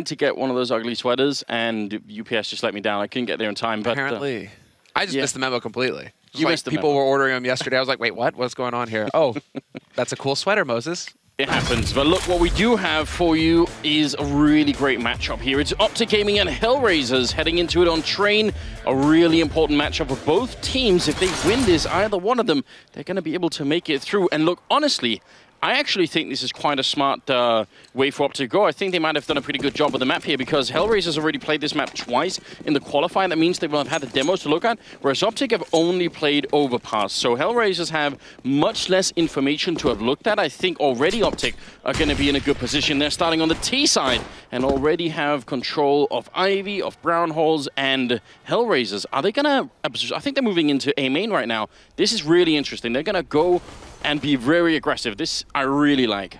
to get one of those ugly sweaters, and UPS just let me down. I couldn't get there in time. But uh, Apparently. I just yeah. missed the memo completely. You like, missed the People memo. were ordering them yesterday. I was like, wait, what? What's going on here? Oh, that's a cool sweater, Moses. It happens. But look, what we do have for you is a really great matchup here. It's Optic Gaming and Hellraisers heading into it on train. A really important matchup for both teams. If they win this, either one of them, they're going to be able to make it through. And look, honestly, I actually think this is quite a smart uh, way for Optic to go. I think they might have done a pretty good job with the map here because Hellraisers already played this map twice in the qualifier. That means they will have had the demos to look at, whereas Optic have only played Overpass. So Hellraisers have much less information to have looked at. I think already Optic are going to be in a good position. They're starting on the T side and already have control of Ivy, of Brown Halls, and Hellraisers. Are they going to... I think they're moving into A main right now. This is really interesting. They're going to go and be very aggressive. This I really like.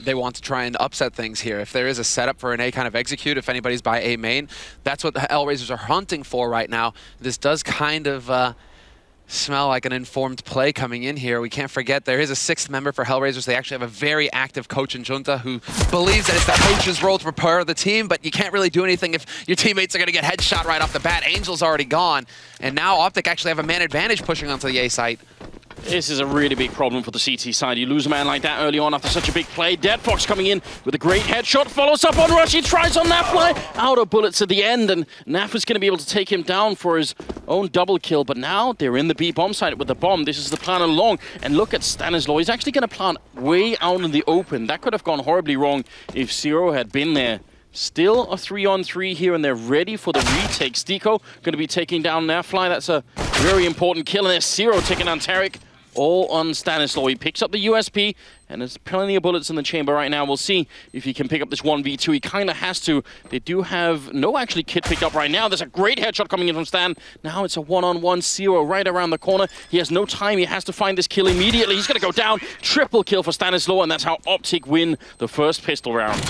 They want to try and upset things here. If there is a setup for an A kind of execute, if anybody's by A main, that's what the Hellraisers are hunting for right now. This does kind of uh, smell like an informed play coming in here. We can't forget there is a sixth member for Hellraisers. They actually have a very active coach in Junta who believes that it's the coach's role to prepare the team, but you can't really do anything if your teammates are going to get headshot right off the bat. Angel's already gone, and now Optic actually have a man advantage pushing onto the A site. This is a really big problem for the CT side. You lose a man like that early on after such a big play. Dead Fox coming in with a great headshot, follows up on Rush. He tries on Nafly. Out of bullets at the end, and Naf is going to be able to take him down for his own double kill. But now they're in the B bomb site with the bomb. This is the plan along. And look at Stanislaw. He's actually going to plant way out in the open. That could have gone horribly wrong if Zero had been there. Still a three on three here, and they're ready for the retake. Styko going to be taking down Nafly. That's a very important kill, and there's Zero taking down Tarik. All on Stanislaw. He picks up the USP, and there's plenty of bullets in the chamber right now. We'll see if he can pick up this 1v2. He kind of has to. They do have no actually kit picked up right now. There's a great headshot coming in from Stan. Now it's a one-on-one Zero right around the corner. He has no time. He has to find this kill immediately. He's going to go down. Triple kill for Stanislaw, and that's how Optic win the first pistol round.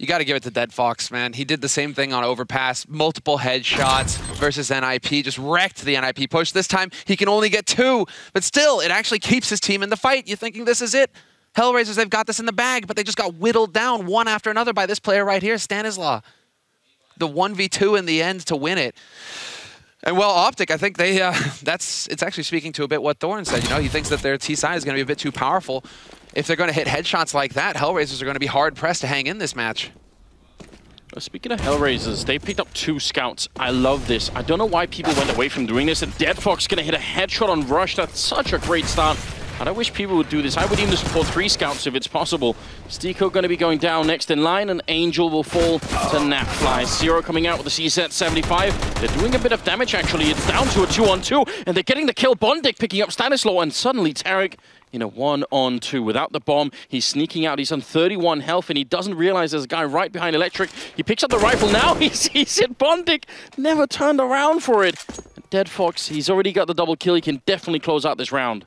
You got to give it to Dead Fox, man. He did the same thing on Overpass. Multiple headshots versus NIP. Just wrecked the NIP push. This time, he can only get two. But still, it actually keeps his team in the fight. You're thinking this is it. Hellraisers, they've got this in the bag, but they just got whittled down one after another by this player right here, Stanislaw. The 1v2 in the end to win it. And well, Optic, I think they, uh, that's, it's actually speaking to a bit what Thorn said. You know, he thinks that their T side is going to be a bit too powerful. If they're going to hit headshots like that, Hellraisers are going to be hard pressed to hang in this match. Speaking of Hellraisers, they picked up two scouts. I love this. I don't know why people went away from doing this. And Dead Fox gonna hit a headshot on Rush. That's such a great start. And I wish people would do this. I would even support three scouts if it's possible. Styko going to be going down next in line, and Angel will fall to Nafly. Zero coming out with the CZ 75. They're doing a bit of damage, actually. It's down to a two-on-two, and they're getting the kill. Bondik picking up Stanislaw, and suddenly Tarik in a one-on-two. Without the bomb, he's sneaking out. He's on 31 health, and he doesn't realize there's a guy right behind Electric. He picks up the rifle now. He's, he's hit Bondik Never turned around for it. Dead Fox, he's already got the double kill. He can definitely close out this round.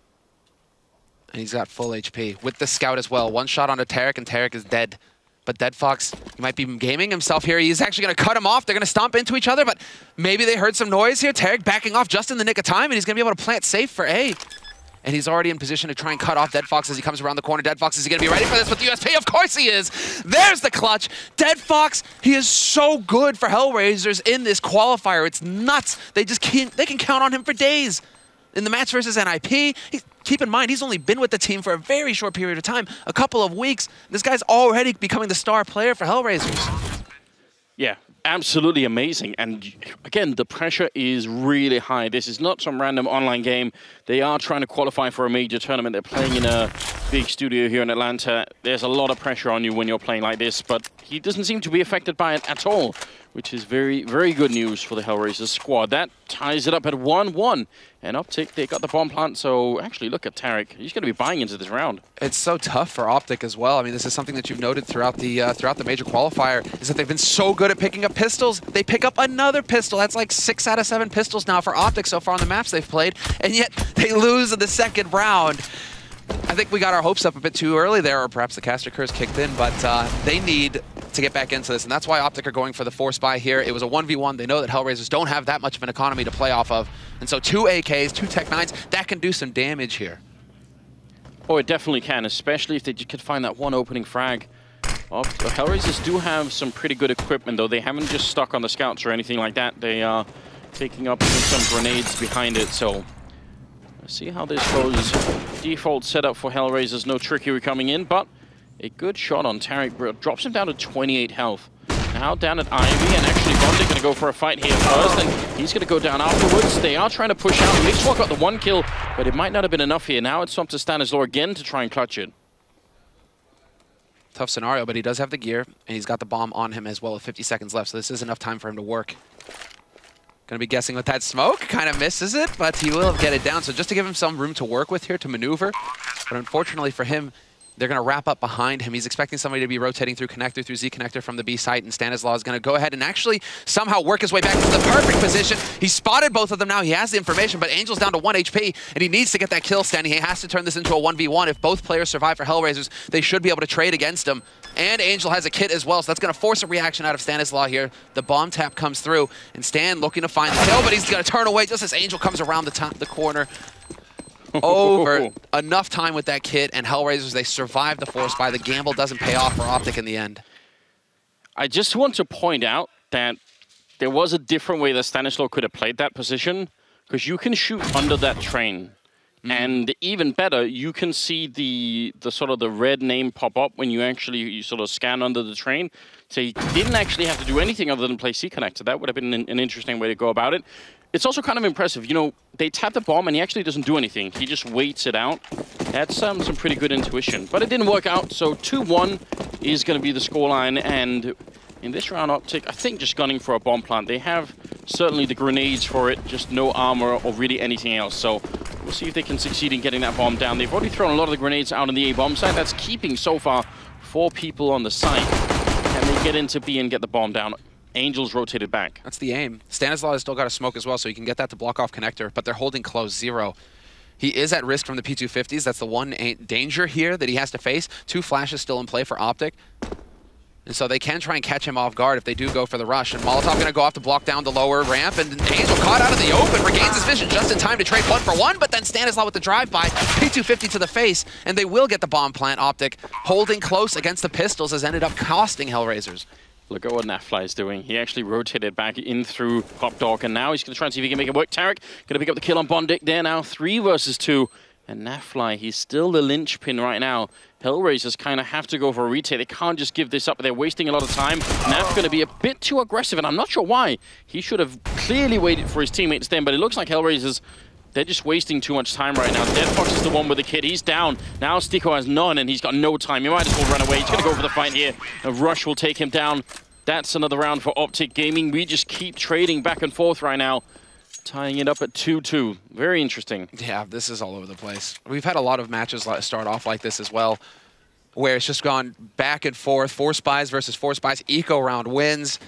And he's got full HP with the scout as well. One shot onto Tarik, and Tarik is dead. But Dead Fox, he might be gaming himself here. He's actually going to cut him off. They're going to stomp into each other, but maybe they heard some noise here. Tarik backing off just in the nick of time, and he's going to be able to plant safe for A. And he's already in position to try and cut off Dead Fox as he comes around the corner. Dead Fox, is he going to be ready for this with the USP? Of course he is. There's the clutch. Dead Fox, he is so good for Hellraisers in this qualifier. It's nuts. They just can't, they can count on him for days. In the match versus NIP, he, keep in mind, he's only been with the team for a very short period of time, a couple of weeks. This guy's already becoming the star player for Hellraisers. Yeah, absolutely amazing. And again, the pressure is really high. This is not some random online game. They are trying to qualify for a major tournament. They're playing in a big studio here in Atlanta. There's a lot of pressure on you when you're playing like this, but he doesn't seem to be affected by it at all, which is very, very good news for the Hellraisers squad. That ties it up at 1-1. And Optic, they got the bomb plant, so actually look at Tarik. He's going to be buying into this round. It's so tough for Optic as well. I mean, this is something that you've noted throughout the uh, throughout the major qualifier is that they've been so good at picking up pistols. They pick up another pistol. That's like six out of seven pistols now for Optic so far on the maps they've played, and yet they lose in the second round. I think we got our hopes up a bit too early there, or perhaps the caster curse kicked in, but uh, they need to get back into this, and that's why Optic are going for the force buy here. It was a 1v1. They know that Hellraisers don't have that much of an economy to play off of, and so two AKs, two Tech 9s, that can do some damage here. Oh, it definitely can, especially if they could find that one opening frag. Oh, Hellraisers do have some pretty good equipment, though. They haven't just stuck on the scouts or anything like that. They are taking up some grenades behind it, so... Let's see how this goes. Default setup for Hellraisers, no trickery coming in, but a good shot on Tarik drops him down to 28 health. Now down at Ivy, and actually Bondik going to go for a fight here first, and he's going to go down afterwards. They are trying to push out. Mixwell got the one kill, but it might not have been enough here. Now it's up to Stanislaw again to try and clutch it. Tough scenario, but he does have the gear, and he's got the bomb on him as well with 50 seconds left, so this is enough time for him to work. Going to be guessing with that smoke. Kind of misses it, but he will get it down. So just to give him some room to work with here, to maneuver. But unfortunately for him, they're going to wrap up behind him. He's expecting somebody to be rotating through connector, through Z connector from the B site, and Stanislaw is going to go ahead and actually somehow work his way back into the perfect position. He spotted both of them now. He has the information, but Angel's down to 1 HP, and he needs to get that kill standing. He has to turn this into a 1v1. If both players survive for Hellraisers, they should be able to trade against him. And Angel has a kit as well, so that's going to force a reaction out of Stanislaw here. The bomb tap comes through, and Stan looking to find the kill, but he's going to turn away just as Angel comes around the top, the corner over enough time with that kit, and Hellraisers, they survive the force by. The gamble doesn't pay off for Optic in the end. I just want to point out that there was a different way that Stanislaw could have played that position, because you can shoot under that train. Mm. And even better, you can see the the sort of the red name pop up when you actually you sort of scan under the train. So you didn't actually have to do anything other than play Z connector. That would have been an, an interesting way to go about it. It's also kind of impressive. You know, they tap the bomb and he actually doesn't do anything. He just waits it out. That's um, some pretty good intuition. But it didn't work out, so 2-1 is going to be the scoreline. And in this round, Optic, I think just gunning for a bomb plant. They have certainly the grenades for it, just no armor or really anything else. So we'll see if they can succeed in getting that bomb down. They've already thrown a lot of the grenades out on the A-bomb side. That's keeping, so far, four people on the site. Can they get into B and get the bomb down? Angels rotated back. That's the aim. Stanislaw has still got a smoke as well, so he can get that to block off connector, but they're holding close, zero. He is at risk from the P250s. That's the one danger here that he has to face. Two flashes still in play for Optic. And so they can try and catch him off guard if they do go for the rush. And Molotov going to go off to block down the lower ramp. And Angel caught out of the open, regains his vision just in time to trade one for one. But then Stanislaw with the drive-by, P250 to the face. And they will get the bomb plant optic. Holding close against the pistols has ended up costing Hellraisers. Look at what Nafly is doing. He actually rotated back in through Hot Dog, and now he's going to try and see if he can make it work. Tarik going to pick up the kill on Bondik there now. Three versus two. And Nafly, he's still the linchpin right now. Hellraisers kind of have to go for a retake. They can't just give this up. They're wasting a lot of time. Naf going to be a bit too aggressive, and I'm not sure why. He should have clearly waited for his teammate to stand, but it looks like Hellraisers they're just wasting too much time right now. Dead Fox is the one with the kid. He's down. Now Styko has none, and he's got no time. He might as well run away. He's going to go for the fight here. A rush will take him down. That's another round for Optic Gaming. We just keep trading back and forth right now, tying it up at 2-2. Very interesting. Yeah, this is all over the place. We've had a lot of matches start off like this as well, where it's just gone back and forth. Four spies versus four spies. Eco round wins.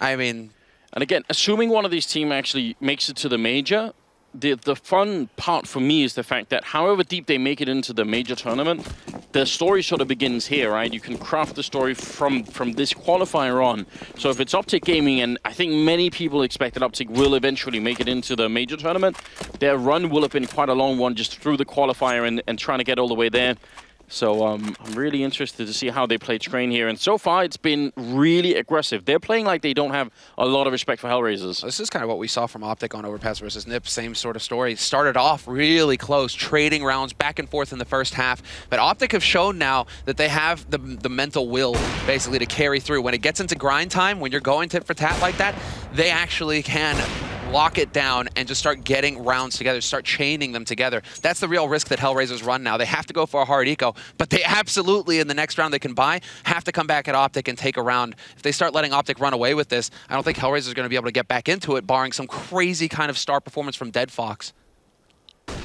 I mean... And again, assuming one of these teams actually makes it to the major, the the fun part for me is the fact that however deep they make it into the major tournament, the story sort of begins here, right? You can craft the story from from this qualifier on. So if it's Optic Gaming, and I think many people expect that Optic will eventually make it into the major tournament, their run will have been quite a long one just through the qualifier and, and trying to get all the way there. So um, I'm really interested to see how they play Train here. And so far, it's been really aggressive. They're playing like they don't have a lot of respect for Hellraisers. This is kind of what we saw from Optic on Overpass versus NIP. Same sort of story. Started off really close, trading rounds back and forth in the first half. But Optic have shown now that they have the, the mental will, basically, to carry through. When it gets into grind time, when you're going tit for tat like that, they actually can lock it down and just start getting rounds together, start chaining them together. That's the real risk that Hellraisers run now. They have to go for a hard eco, but they absolutely, in the next round they can buy, have to come back at Optic and take a round. If they start letting Optic run away with this, I don't think Hellraisers are going to be able to get back into it, barring some crazy kind of star performance from Dead Fox.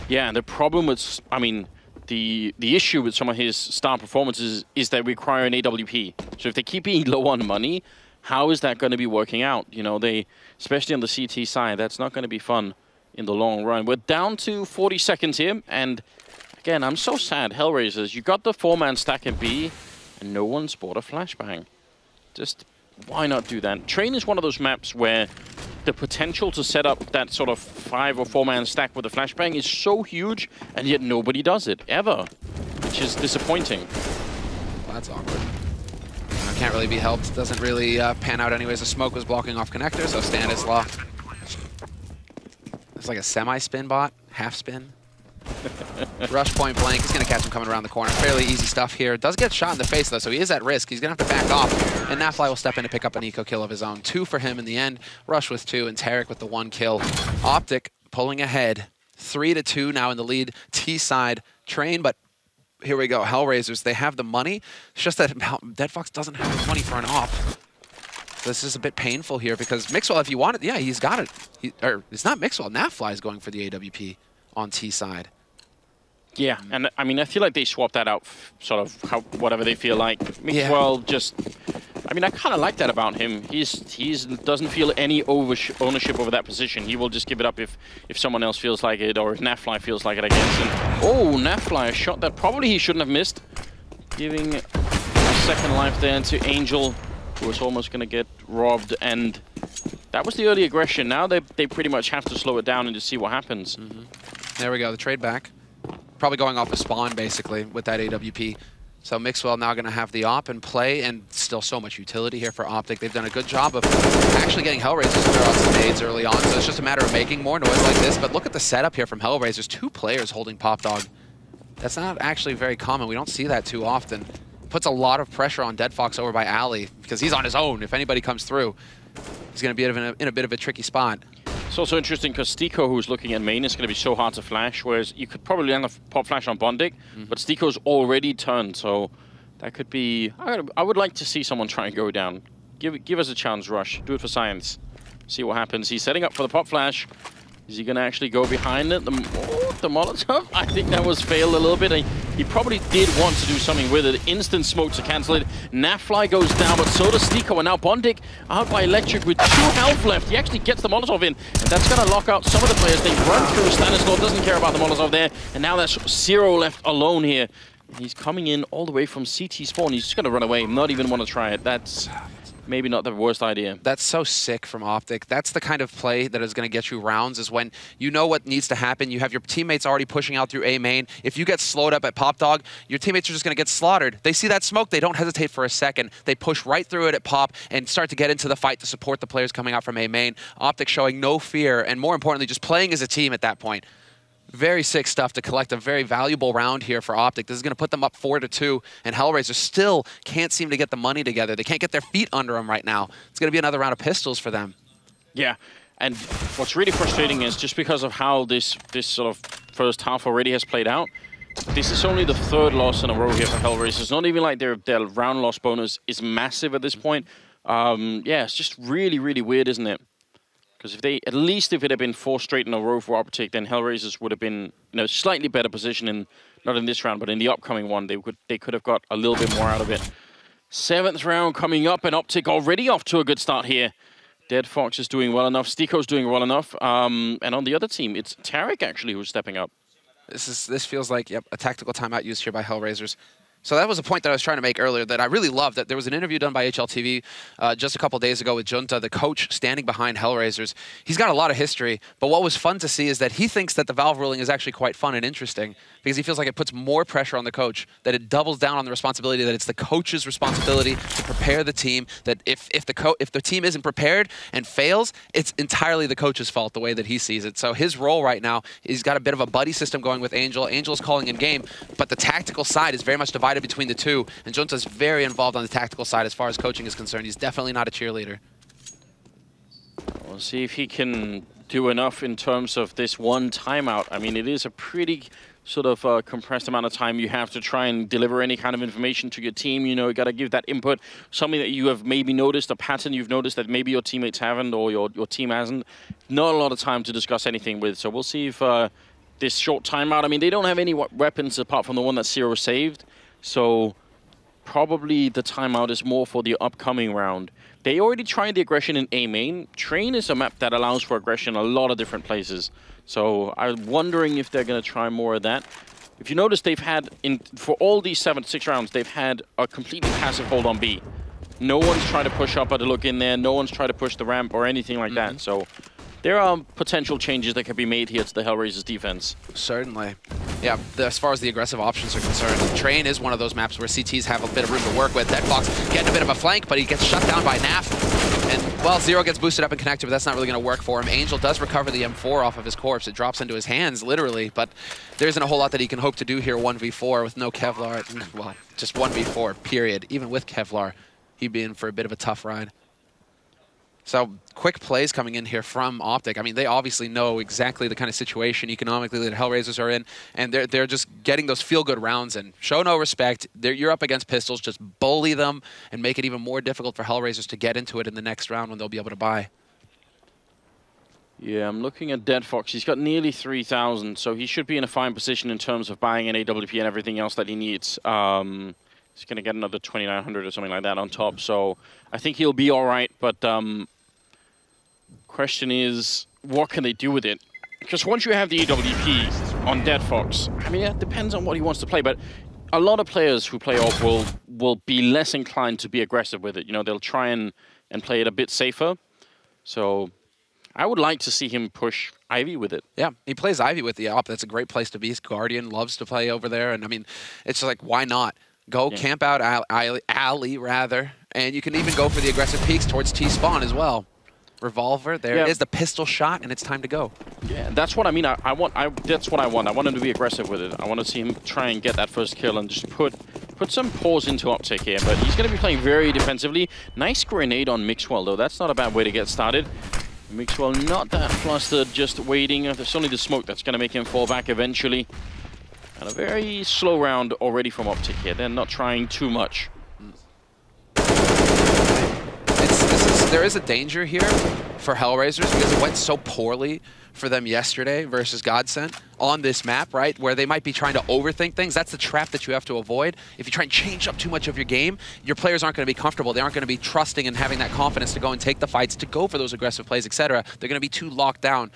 Yeah, and the problem with, I mean, the the issue with some of his star performances is that require an AWP. So if they keep being low on money, how is that going to be working out? You know, they, especially on the CT side, that's not going to be fun in the long run. We're down to 40 seconds here, and again, I'm so sad. Hellraisers, you got the four-man stack in B, and no one's bought a flashbang. Just, why not do that? Train is one of those maps where the potential to set up that sort of five or four-man stack with a flashbang is so huge, and yet nobody does it, ever. which is disappointing. That's awkward. Can't really be helped. Doesn't really uh, pan out anyways. The smoke was blocking off connector, so Stanislaw. It's like a semi-spin bot, half spin. Rush point blank. He's going to catch him coming around the corner. Fairly easy stuff here. Does get shot in the face, though, so he is at risk. He's going to have to back off, and Nafly will step in to pick up an eco kill of his own. Two for him in the end. Rush with two, and Tarik with the one kill. Optic pulling ahead. Three to two now in the lead. T-side train, but here we go. Hellraisers, they have the money. It's just that Dead Fox doesn't have the money for an off. This is a bit painful here because Mixwell, if you want it, yeah, he's got it. He, or it's not Mixwell. Nafly is going for the AWP on T side. Yeah, and I mean, I feel like they swapped that out, sort of how, whatever they feel like. Mixwell yeah. just, I mean, I kind of like that about him. He's he's doesn't feel any ownership over that position. He will just give it up if if someone else feels like it or if Nafly feels like it against him. Oh, Nafly, a shot that probably he shouldn't have missed, giving a second life there to Angel, who was almost going to get robbed. And that was the early aggression. Now they they pretty much have to slow it down and just see what happens. Mm -hmm. There we go. The trade back probably going off a spawn, basically, with that AWP. So Mixwell now going to have the op and play, and still so much utility here for Optic. They've done a good job of actually getting Hellraisers to throw out some nades early on, so it's just a matter of making more noise like this. But look at the setup here from Hellraisers. Two players holding Pop Dog. That's not actually very common. We don't see that too often. Puts a lot of pressure on Dead Fox over by Ali, because he's on his own. If anybody comes through, he's going to be in a, in a bit of a tricky spot. It's also interesting because Styko, who's looking at main, is going to be so hard to flash, whereas you could probably land a pop flash on Bondik, mm -hmm. but Styko's already turned, so that could be... I would like to see someone try and go down. Give, give us a chance, Rush. Do it for science. See what happens. He's setting up for the pop flash. Is he going to actually go behind it? The, oh, the Molotov? I think that was failed a little bit. He, he, probably did want to do something with it. Instant smoke to cancel it. Nafly goes down, but so does Styko. And now Bondik out by Electric with two health left. He actually gets the Molotov in. And that's going to lock out some of the players. They run through. Stanislaw doesn't care about the Molotov there. And now there's Zero left alone here. He's coming in all the way from CT spawn. He's just going to run away, not even want to try it. That's maybe not the worst idea. That's so sick from Optic. That's the kind of play that is going to get you rounds is when you know what needs to happen. You have your teammates already pushing out through A main. If you get slowed up at Pop Dog, your teammates are just going to get slaughtered. They see that smoke. They don't hesitate for a second. They push right through it at Pop and start to get into the fight to support the players coming out from A main. Optic showing no fear and more importantly, just playing as a team at that point. Very sick stuff to collect a very valuable round here for Optic. This is going to put them up 4 to two, and Hellraiser still can't seem to get the money together. They can't get their feet under them right now. It's going to be another round of pistols for them. Yeah, and what's really frustrating is just because of how this, this sort of first half already has played out, this is only the third loss in a row here for Hellraiser. It's not even like their, their round loss bonus is massive at this point. Um, yeah, it's just really, really weird, isn't it? Because if they, at least if it had been four straight in a row for Optic, then Hellraisers would have been, you know, slightly better position in, not in this round, but in the upcoming one, they could, they could have got a little bit more out of it. Seventh round coming up, and Optic already off to a good start here. Dead Fox is doing well enough, Styko's doing well enough, um, and on the other team, it's Tarik actually who's stepping up. This is this feels like yep a tactical timeout used here by Hellraisers. So that was a point that I was trying to make earlier that I really loved. that there was an interview done by HLTV uh, just a couple days ago with Junta, the coach standing behind Hellraisers. He's got a lot of history, but what was fun to see is that he thinks that the Valve ruling is actually quite fun and interesting because he feels like it puts more pressure on the coach, that it doubles down on the responsibility, that it's the coach's responsibility to prepare the team, that if, if, the, co if the team isn't prepared and fails, it's entirely the coach's fault the way that he sees it. So his role right now, he's got a bit of a buddy system going with Angel. Angel's calling in game, but the tactical side is very much divided divided between the two, and Junta's very involved on the tactical side as far as coaching is concerned. He's definitely not a cheerleader. We'll see if he can do enough in terms of this one timeout. I mean, it is a pretty sort of uh, compressed amount of time you have to try and deliver any kind of information to your team. You know, you got to give that input, something that you have maybe noticed, a pattern you've noticed that maybe your teammates haven't or your, your team hasn't. Not a lot of time to discuss anything with. So we'll see if uh, this short timeout, I mean, they don't have any weapons apart from the one that Zero saved. So probably the timeout is more for the upcoming round. They already tried the aggression in A main. Train is a map that allows for aggression a lot of different places. So I'm wondering if they're going to try more of that. If you notice, they've had, in for all these seven, six rounds, they've had a completely passive hold on B. No one's tried to push up or to look in there. No one's tried to push the ramp or anything like mm -hmm. that. So there are potential changes that can be made here to the Hellraisers defense. Certainly. yeah, the, as far as the aggressive options are concerned, Train is one of those maps where CTs have a bit of room to work with. Dead Fox getting a bit of a flank, but he gets shut down by Naf. And, well, Zero gets boosted up and connected, but that's not really going to work for him. Angel does recover the M4 off of his corpse. It drops into his hands, literally, but there isn't a whole lot that he can hope to do here 1v4 with no Kevlar. Well, just 1v4, period. Even with Kevlar, he'd be in for a bit of a tough ride. So quick plays coming in here from Optic. I mean, they obviously know exactly the kind of situation economically that Hellraisers are in, and they're, they're just getting those feel-good rounds and show no respect. They're, you're up against pistols. Just bully them and make it even more difficult for Hellraisers to get into it in the next round when they'll be able to buy. Yeah, I'm looking at Dead Fox. He's got nearly 3,000, so he should be in a fine position in terms of buying an AWP and everything else that he needs. Um, he's going to get another 2,900 or something like that on top, so I think he'll be all right, but... Um, Question is, what can they do with it? Because once you have the AWP on Dead Fox, I mean, it depends on what he wants to play, but a lot of players who play off will will be less inclined to be aggressive with it. You know, they'll try and, and play it a bit safer. So I would like to see him push Ivy with it. Yeah, he plays Ivy with the op. That's a great place to be. His Guardian loves to play over there. And I mean, it's like, why not? Go yeah. camp out alley, alley, rather. And you can even go for the aggressive peaks towards T-spawn as well revolver. There yeah. is the pistol shot, and it's time to go. Yeah, that's what I mean. I, I, want. I that's what I want. I want him to be aggressive with it. I want to see him try and get that first kill and just put put some pause into Optic here. But he's going to be playing very defensively. Nice grenade on Mixwell though. That's not a bad way to get started. Mixwell not that flustered, just waiting. There's only the smoke that's going to make him fall back eventually. And a very slow round already from Optic here. They're not trying too much. There is a danger here for Hellraisers because it went so poorly for them yesterday versus Godsent on this map, right? Where they might be trying to overthink things. That's the trap that you have to avoid. If you try and change up too much of your game, your players aren't going to be comfortable. They aren't going to be trusting and having that confidence to go and take the fights, to go for those aggressive plays, etc. They're going to be too locked down.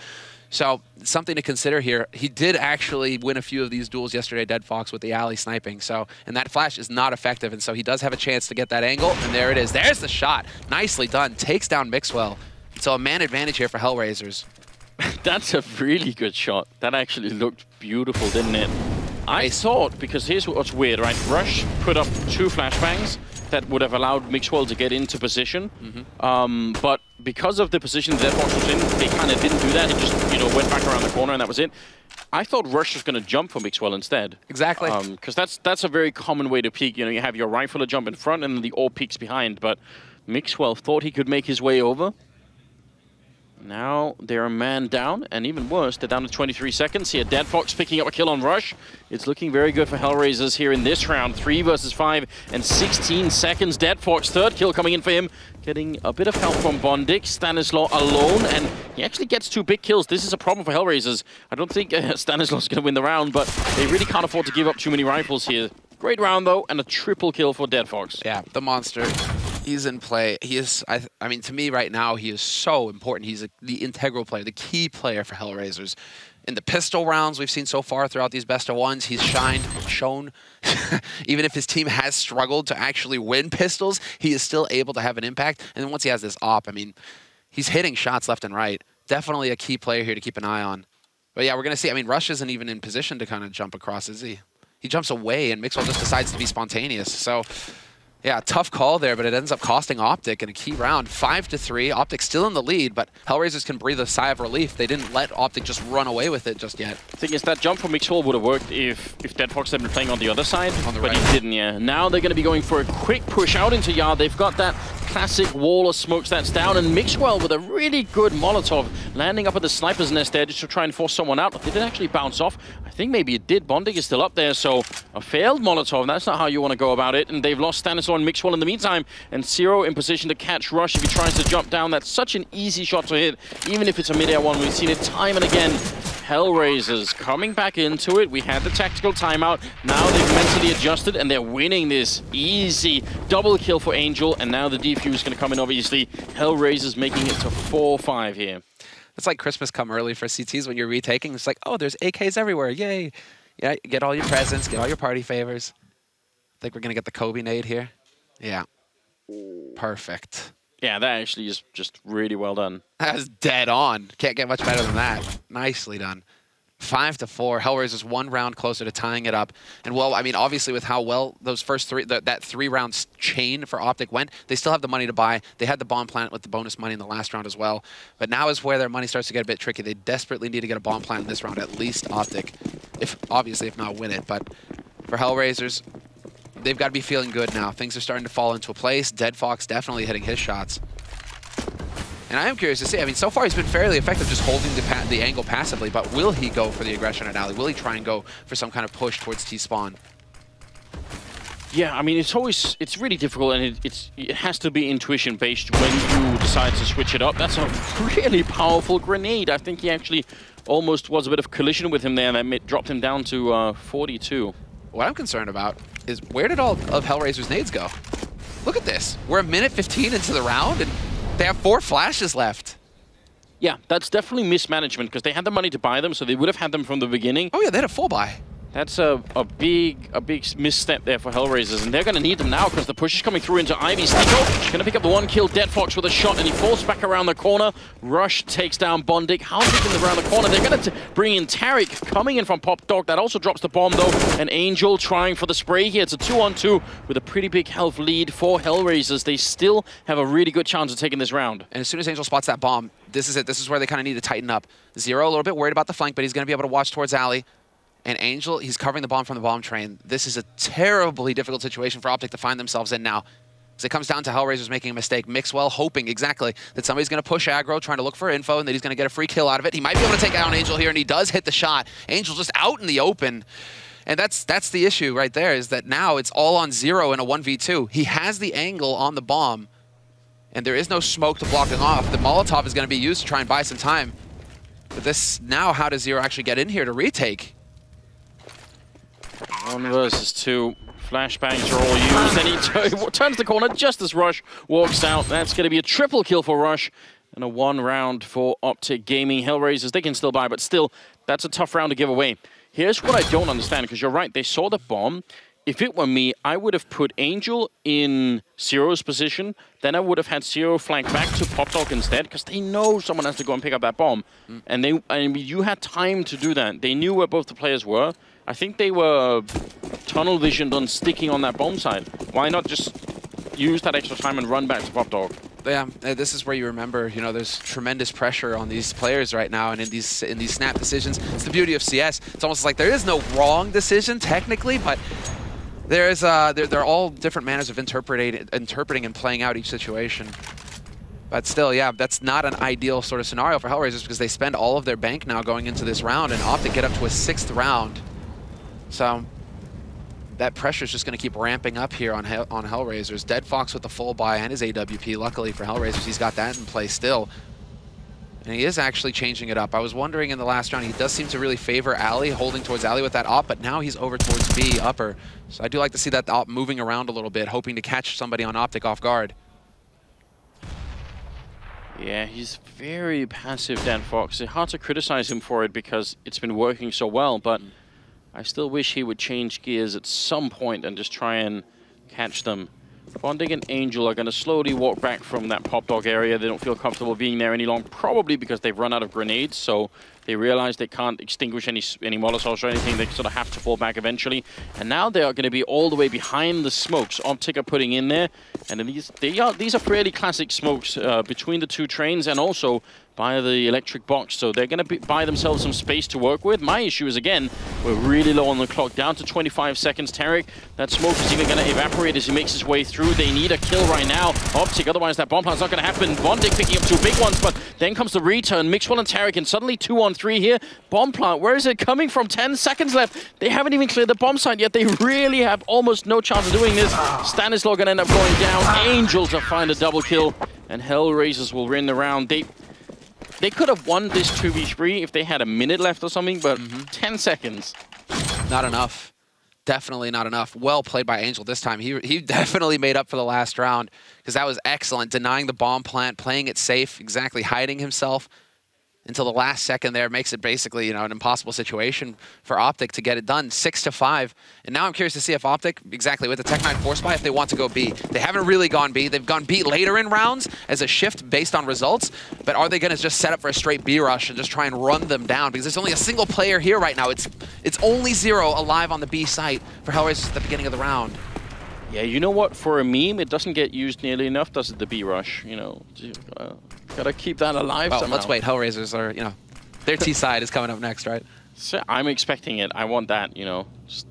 So something to consider here. He did actually win a few of these duels yesterday, Dead Fox, with the alley sniping. So, and that flash is not effective, and so he does have a chance to get that angle, and there it is. There's the shot. Nicely done. Takes down Mixwell. So a man advantage here for Hellraisers. That's a really good shot. That actually looked beautiful, didn't it? I thought, because here's what's weird, right? Rush put up two flashbangs, that would have allowed Mixwell to get into position. Mm -hmm. um, but because of the position that Fox was in, they kind of didn't do that. It just, you know, went back around the corner and that was it. I thought Rush was going to jump for Mixwell instead. Exactly. Because um, that's that's a very common way to peek. You know, you have your rifler jump in front and the all peeks behind. But Mixwell thought he could make his way over. Now they're a man down, and even worse, they're down to 23 seconds here. Dead Fox picking up a kill on Rush. It's looking very good for Hellraisers here in this round. 3 versus 5 and 16 seconds. Dead Fox, third kill coming in for him. Getting a bit of help from Bondik. Stanislaw alone, and he actually gets two big kills. This is a problem for Hellraisers. I don't think uh, Stanislaw's going to win the round, but they really can't afford to give up too many rifles here. Great round, though, and a triple kill for Dead Fox. Yeah, the monster he's in play. He is, I, I mean, to me right now, he is so important. He's a, the integral player, the key player for Hellraisers. In the pistol rounds we've seen so far throughout these best of ones, he's shined, shown. Even if his team has struggled to actually win pistols, he is still able to have an impact. And then once he has this op, I mean, he's hitting shots left and right. Definitely a key player here to keep an eye on. But yeah, we're going to see. I mean, Rush isn't even in position to kind of jump across, is he? He jumps away, and Mixwell just decides to be spontaneous. So yeah, tough call there, but it ends up costing Optic in a key round. Five to three. Optic still in the lead, but Hellraisers can breathe a sigh of relief. They didn't let Optic just run away with it just yet. The thing is, that jump from Mixwell would have worked if, if Dead Fox had been playing on the other side, on the but right. he didn't, yeah. Now they're going to be going for a quick push out into Yard. They've got that classic wall of smokes that's down, and Mixwell with a really good Molotov landing up at the sniper's nest there just to try and force someone out. Did it actually bounce off? I think maybe it did. Bondik is still up there, so a failed Molotov. That's not how you want to go about it, and they've lost Stanislaw and Mixwell in the meantime and Zero in position to catch Rush if he tries to jump down. That's such an easy shot to hit, even if it's a mid-air one. We've seen it time and again. Hellraisers coming back into it. We had the tactical timeout. Now they've mentally adjusted, and they're winning this easy double kill for Angel, and now the defuse is going to come in, obviously. Hellraisers making it to 4-5 here. It's like Christmas come early for CTs when you're retaking. It's like, oh, there's AKs everywhere. Yay. Yeah, get all your presents, get all your party favors. I think we're going to get the Kobe nade here. Yeah. Perfect. Yeah, that actually is just really well done. That was dead on. Can't get much better than that. Nicely done. Five to four. Hellraisers one round closer to tying it up. And well, I mean, obviously with how well those first three, the, that three rounds chain for Optic went, they still have the money to buy. They had the bomb plant with the bonus money in the last round as well. But now is where their money starts to get a bit tricky. They desperately need to get a bomb plant in this round, at least Optic. If obviously, if not win it. But for Hellraisers, they've got to be feeling good now. Things are starting to fall into place. Dead Fox definitely hitting his shots. And I am curious to see. I mean, so far he's been fairly effective just holding the, the angle passively, but will he go for the aggression at Ali? Will he try and go for some kind of push towards T-spawn? Yeah, I mean, it's always, it's really difficult and it, it's, it has to be intuition based when you decide to switch it up. That's a really powerful grenade. I think he actually almost was a bit of collision with him there and that dropped him down to uh, 42. What I'm concerned about is where did all of Hellraiser's nades go? Look at this. We're a minute 15 into the round and they have four flashes left. Yeah, that's definitely mismanagement because they had the money to buy them, so they would have had them from the beginning. Oh yeah, they had a full buy. That's a, a big a big misstep there for Hellraisers, and they're going to need them now because the push is coming through into Ivy. Styko going to pick up the one kill. Dead Fox with a shot, and he falls back around the corner. Rush takes down bondik. How deep in the around the corner? They're going to bring in Tarik coming in from Pop Dog. That also drops the bomb though. And Angel trying for the spray here. It's a two-on-two with a pretty big health lead for Hellraisers. They still have a really good chance of taking this round. And as soon as Angel spots that bomb, this is it. This is where they kind of need to tighten up. Zero a little bit worried about the flank, but he's going to be able to watch towards Ali. And Angel, he's covering the bomb from the bomb train. This is a terribly difficult situation for Optic to find themselves in now. As it comes down to Hellraisers making a mistake, Mixwell hoping exactly that somebody's going to push aggro, trying to look for info, and that he's going to get a free kill out of it. He might be able to take out Angel here, and he does hit the shot. Angel just out in the open. And that's that's the issue right there, is that now it's all on zero in a 1v2. He has the angle on the bomb, and there is no smoke to block him off. The Molotov is going to be used to try and buy some time. But this, now how does Zero actually get in here to retake? One versus two. Flashbangs are all used, and he turns the corner just as Rush walks out. That's going to be a triple kill for Rush, and a one round for Optic Gaming. Hellraisers, they can still buy, but still, that's a tough round to give away. Here's what I don't understand, because you're right, they saw the bomb. If it were me, I would have put Angel in Zero's position, then I would have had Zero flank back to Pop Dog instead, because they know someone has to go and pick up that bomb. Mm. And they, I mean, you had time to do that. They knew where both the players were. I think they were tunnel visioned on sticking on that bomb side. Why not just use that extra time and run back to Pop Dog? Yeah, uh, this is where you remember, you know, there's tremendous pressure on these players right now, and in these in these snap decisions, it's the beauty of CS. It's almost like there is no wrong decision technically, but there's uh, they're, they're all different manners of interpreting interpreting and playing out each situation. But still, yeah, that's not an ideal sort of scenario for Hellraisers because they spend all of their bank now going into this round and opt to get up to a sixth round. So that pressure is just going to keep ramping up here on Hell, on Hellraisers. Dead Fox with the full buy and his AWP. Luckily for Hellraisers, he's got that in play still. And he is actually changing it up. I was wondering in the last round, he does seem to really favor Ali, holding towards Ali with that op, but now he's over towards B, upper. So I do like to see that op moving around a little bit, hoping to catch somebody on Optic off guard. Yeah, he's very passive, Dead Fox. It's hard to criticize him for it because it's been working so well, but... Mm. I still wish he would change gears at some point and just try and catch them. bondik and Angel are going to slowly walk back from that pop dog area. They don't feel comfortable being there any longer, probably because they've run out of grenades, so they realize they can't extinguish any any Molotovs or anything. They sort of have to fall back eventually. And now they are going to be all the way behind the smokes Optic are putting in there. And these, they are, these are fairly classic smokes uh, between the two trains and also by the electric box, so they're going to buy themselves some space to work with. My issue is, again, we're really low on the clock, down to 25 seconds. Tarik, that smoke is even going to evaporate as he makes his way through. They need a kill right now. Optic, otherwise that bomb plant's not going to happen. bondik picking up two big ones, but then comes the return. Mixwell and Tarik, and suddenly two on three here. Bomb plant, where is it coming from? 10 seconds left. They haven't even cleared the bomb site yet. They really have almost no chance of doing this. Stanislaw going to end up going down. Angel to find a double kill, and Hellraisers will win the round. They they could have won this 2v3 if they had a minute left or something, but mm -hmm. 10 seconds. Not enough. Definitely not enough. Well played by Angel this time. He, he definitely made up for the last round because that was excellent. Denying the bomb plant, playing it safe, exactly hiding himself. Until the last second there makes it basically you know an impossible situation for Optic to get it done. Six to five. And now I'm curious to see if Optic, exactly with the Tech 9 Force Buy, if they want to go B. They haven't really gone B. They've gone B later in rounds as a shift based on results. But are they going to just set up for a straight B rush and just try and run them down? Because there's only a single player here right now. It's it's only zero alive on the B site for Hellraisers at the beginning of the round. Yeah, you know what? For a meme, it doesn't get used nearly enough, does it, the B rush? You know, uh, gotta keep that alive well, somehow. let's wait. Hellraisers are, you know, their T side is coming up next, right? So I'm expecting it. I want that, you know. Just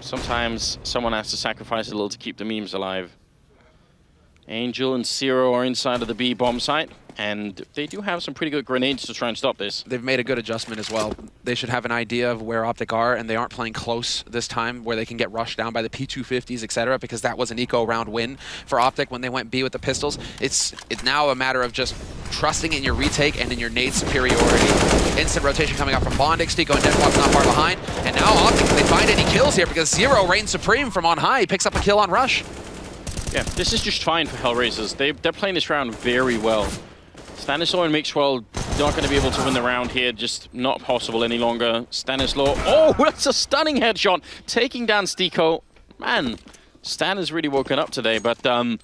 sometimes someone has to sacrifice a little to keep the memes alive. Angel and Zero are inside of the B bomb site and they do have some pretty good grenades to try and stop this. They've made a good adjustment as well. They should have an idea of where Optic are, and they aren't playing close this time, where they can get rushed down by the P250s, etc., because that was an eco round win for Optic when they went B with the pistols. It's it's now a matter of just trusting in your retake and in your nade superiority. Instant rotation coming up from Bondix, Tico and Deadfox not far behind, and now Optic, can they find any kills here, because Zero reigns supreme from on high, he picks up a kill on Rush. Yeah, this is just fine for Hellraisers. They, they're playing this round very well. Stanislaw and Mixwell not going to be able to win the round here. Just not possible any longer. Stanislaw. Oh, that's a stunning headshot. Taking down Styko. Man, Stan has really woken up today. But um,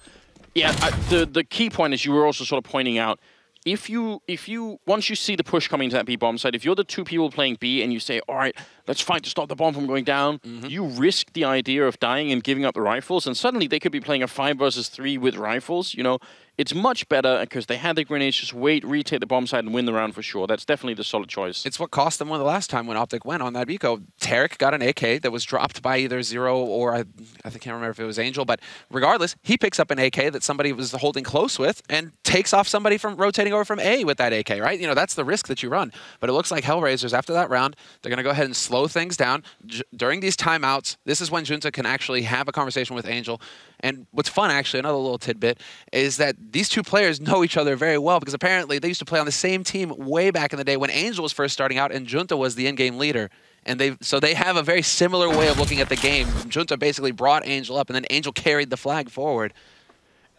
yeah, I, the, the key point is you were also sort of pointing out, if you if you once you see the push coming to that B bomb site, if you're the two people playing B and you say, all right, let's fight to stop the bomb from going down, mm -hmm. you risk the idea of dying and giving up the rifles, and suddenly they could be playing a five versus three with rifles. You know, it's much better because they had the grenades, just wait, retake the bomb site, and win the round for sure. That's definitely the solid choice. It's what cost them one the last time when Optic went on that Eco. Tarik got an AK that was dropped by either Zero or I, I can't remember if it was Angel, but regardless, he picks up an AK that somebody was holding close with and takes off somebody from rotating over from A with that AK, right? You know, that's the risk that you run. But it looks like Hellraisers, after that round, they're going to go ahead and slow things down. J during these timeouts, this is when Junta can actually have a conversation with Angel and what's fun, actually, another little tidbit, is that these two players know each other very well because apparently they used to play on the same team way back in the day when Angel was first starting out and Junta was the in-game leader. And they so they have a very similar way of looking at the game. Junta basically brought Angel up, and then Angel carried the flag forward.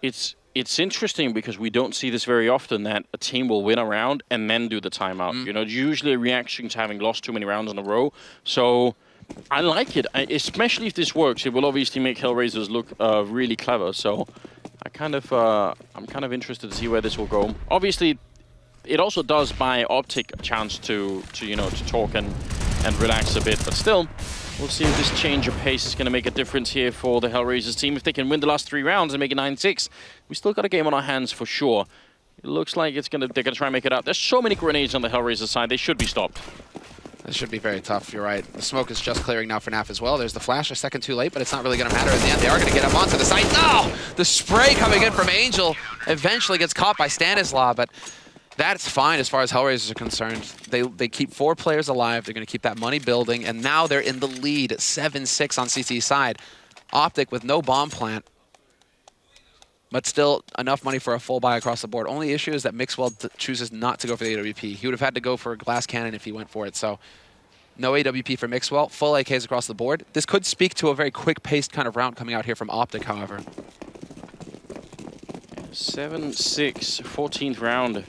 It's it's interesting because we don't see this very often that a team will win a round and then do the timeout. Mm. You know, usually a reaction to having lost too many rounds in a row. So I like it, I, especially if this works. It will obviously make Hellraisers look uh, really clever. So I kind of, uh, I'm kind of interested to see where this will go. Obviously, it also does buy Optic a chance to, to you know, to talk and and relax a bit. But still, we'll see if this change of pace is going to make a difference here for the Hellraisers team. If they can win the last three rounds and make it 9-6, we still got a game on our hands for sure. It looks like it's gonna they're gonna try and make it out. There's so many grenades on the Hellraiser side; they should be stopped. This should be very tough, you're right. The smoke is just clearing now for NAF as well. There's the flash, a second too late, but it's not really going to matter in the end. They are going to get up onto the site. No! The spray coming in from Angel eventually gets caught by Stanislaw, but that's fine as far as Hellraisers are concerned. They, they keep four players alive. They're going to keep that money building, and now they're in the lead, 7-6 on CT side. Optic with no bomb plant but still enough money for a full buy across the board. Only issue is that Mixwell chooses not to go for the AWP. He would have had to go for a glass cannon if he went for it. So no AWP for Mixwell. Full AKs across the board. This could speak to a very quick-paced kind of round coming out here from Optic, however. 7-6, 14th round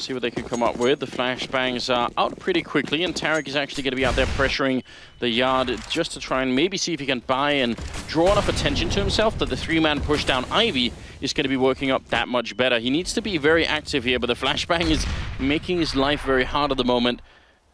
see what they could come up with. The flashbangs are out pretty quickly, and Tarik is actually going to be out there pressuring the yard just to try and maybe see if he can buy and draw enough attention to himself that the three-man push down Ivy is going to be working up that much better. He needs to be very active here, but the flashbang is making his life very hard at the moment.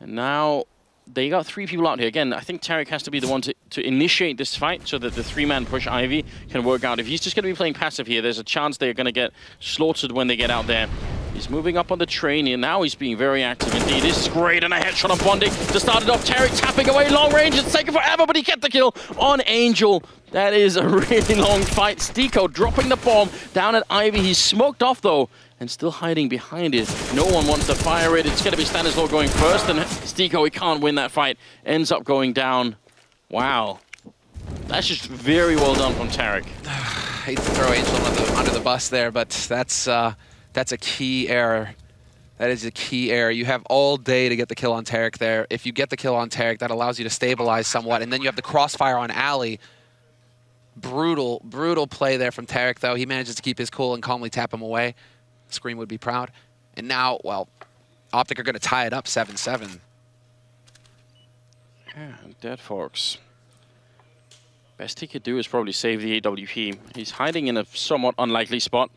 And now they got three people out here. Again, I think Tarik has to be the one to, to initiate this fight so that the three-man push Ivy can work out. If he's just going to be playing passive here, there's a chance they're going to get slaughtered when they get out there. He's moving up on the train here. Now he's being very active indeed. This is great. And a headshot on Bondi to start it off. Tarik tapping away long range. It's taking forever, but he gets the kill on Angel. That is a really long fight. Styko dropping the bomb down at Ivy. He's smoked off, though, and still hiding behind it. No one wants to fire it. It's going to be Stanislaw going first, and Styko, he can't win that fight. Ends up going down. Wow. That's just very well done from Tarik. hate to throw Angel under the, under the bus there, but that's... Uh that's a key error. That is a key error. You have all day to get the kill on Tarik there. If you get the kill on Tarik, that allows you to stabilize somewhat. And then you have the crossfire on Ali. Brutal, brutal play there from Tarik, though. He manages to keep his cool and calmly tap him away. Scream would be proud. And now, well, Optic are going to tie it up 7-7. Yeah, Dead Fox. Best he could do is probably save the AWP. He's hiding in a somewhat unlikely spot.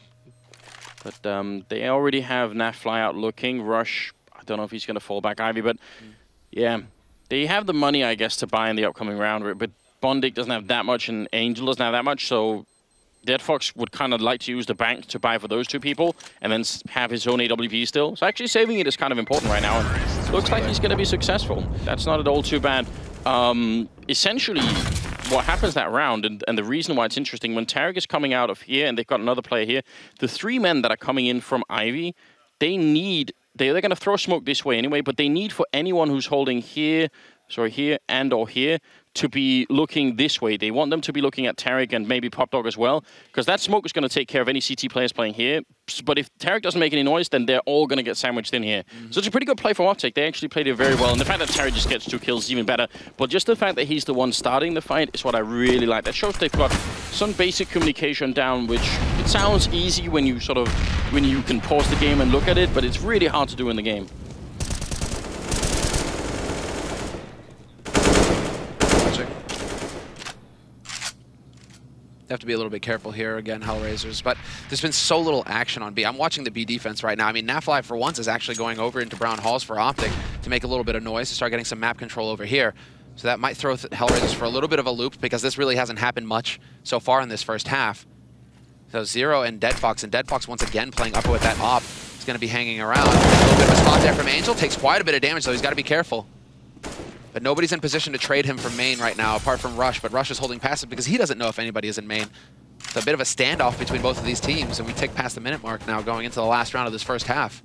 But um, they already have Naf fly out looking. Rush, I don't know if he's going to fall back Ivy, but mm. yeah. They have the money, I guess, to buy in the upcoming round, but Bondik doesn't have that much and Angel doesn't have that much, so Dead Fox would kind of like to use the bank to buy for those two people and then have his own AWP still. So actually saving it is kind of important right now. And looks like he's going to be successful. That's not at all too bad. Um, essentially, what happens that round, and, and the reason why it's interesting, when Tarik is coming out of here and they've got another player here, the three men that are coming in from Ivy, they need, they, they're going to throw smoke this way anyway, but they need for anyone who's holding here, sorry, here and or here to be looking this way. They want them to be looking at Tarik and maybe Pop Dog as well, because that smoke is going to take care of any CT players playing here. But if Tarik doesn't make any noise, then they're all going to get sandwiched in here. Mm -hmm. So it's a pretty good play from Optic. They actually played it very well. And the fact that Tarik just gets two kills is even better. But just the fact that he's the one starting the fight is what I really like. That shows they've got some basic communication down, which it sounds easy when you sort of, when you can pause the game and look at it, but it's really hard to do in the game. Have to be a little bit careful here again, Hellraisers. But there's been so little action on B. I'm watching the B defense right now. I mean, Nafly for once is actually going over into Brown Halls for Optic to make a little bit of noise to start getting some map control over here. So that might throw Hellraisers for a little bit of a loop because this really hasn't happened much so far in this first half. So Zero and Dead Fox, and Dead Fox once again playing up with that op. He's going to be hanging around. A little bit of a spot there from Angel. Takes quite a bit of damage, so he's got to be careful. But nobody's in position to trade him from main right now, apart from Rush. But Rush is holding passive because he doesn't know if anybody is in main. It's a bit of a standoff between both of these teams, and we tick past the minute mark now going into the last round of this first half.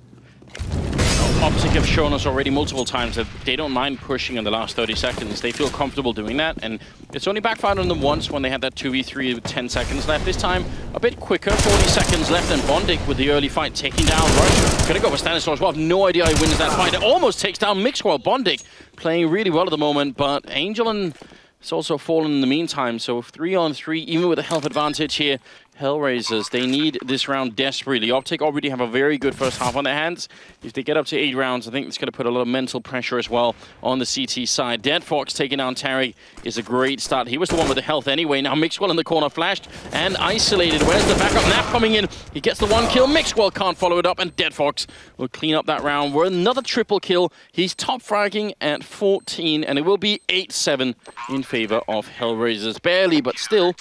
Optic have shown us already multiple times that they don't mind pushing in the last 30 seconds. They feel comfortable doing that, and it's only backfired on them once when they had that 2v3 with 10 seconds left. This time, a bit quicker, 40 seconds left, and Bondik with the early fight taking down Rush. Gonna go for Stanislaw as well. I have no idea he wins that fight. It almost takes down Mixwell. Bondik playing really well at the moment, but Angel and it's also fallen in the meantime, so three on three, even with a health advantage here. Hellraisers, they need this round desperately. Optic already have a very good first half on their hands. If they get up to eight rounds, I think it's going to put a lot of mental pressure as well on the CT side. Dead Fox taking down Terry is a great start. He was the one with the health anyway. Now Mixwell in the corner flashed and isolated. Where's the backup? Naf coming in. He gets the one kill. Mixwell can't follow it up, and Dead Fox will clean up that round. We're another triple kill. He's top fragging at 14, and it will be 8-7 in favor of Hellraisers. Barely, but still,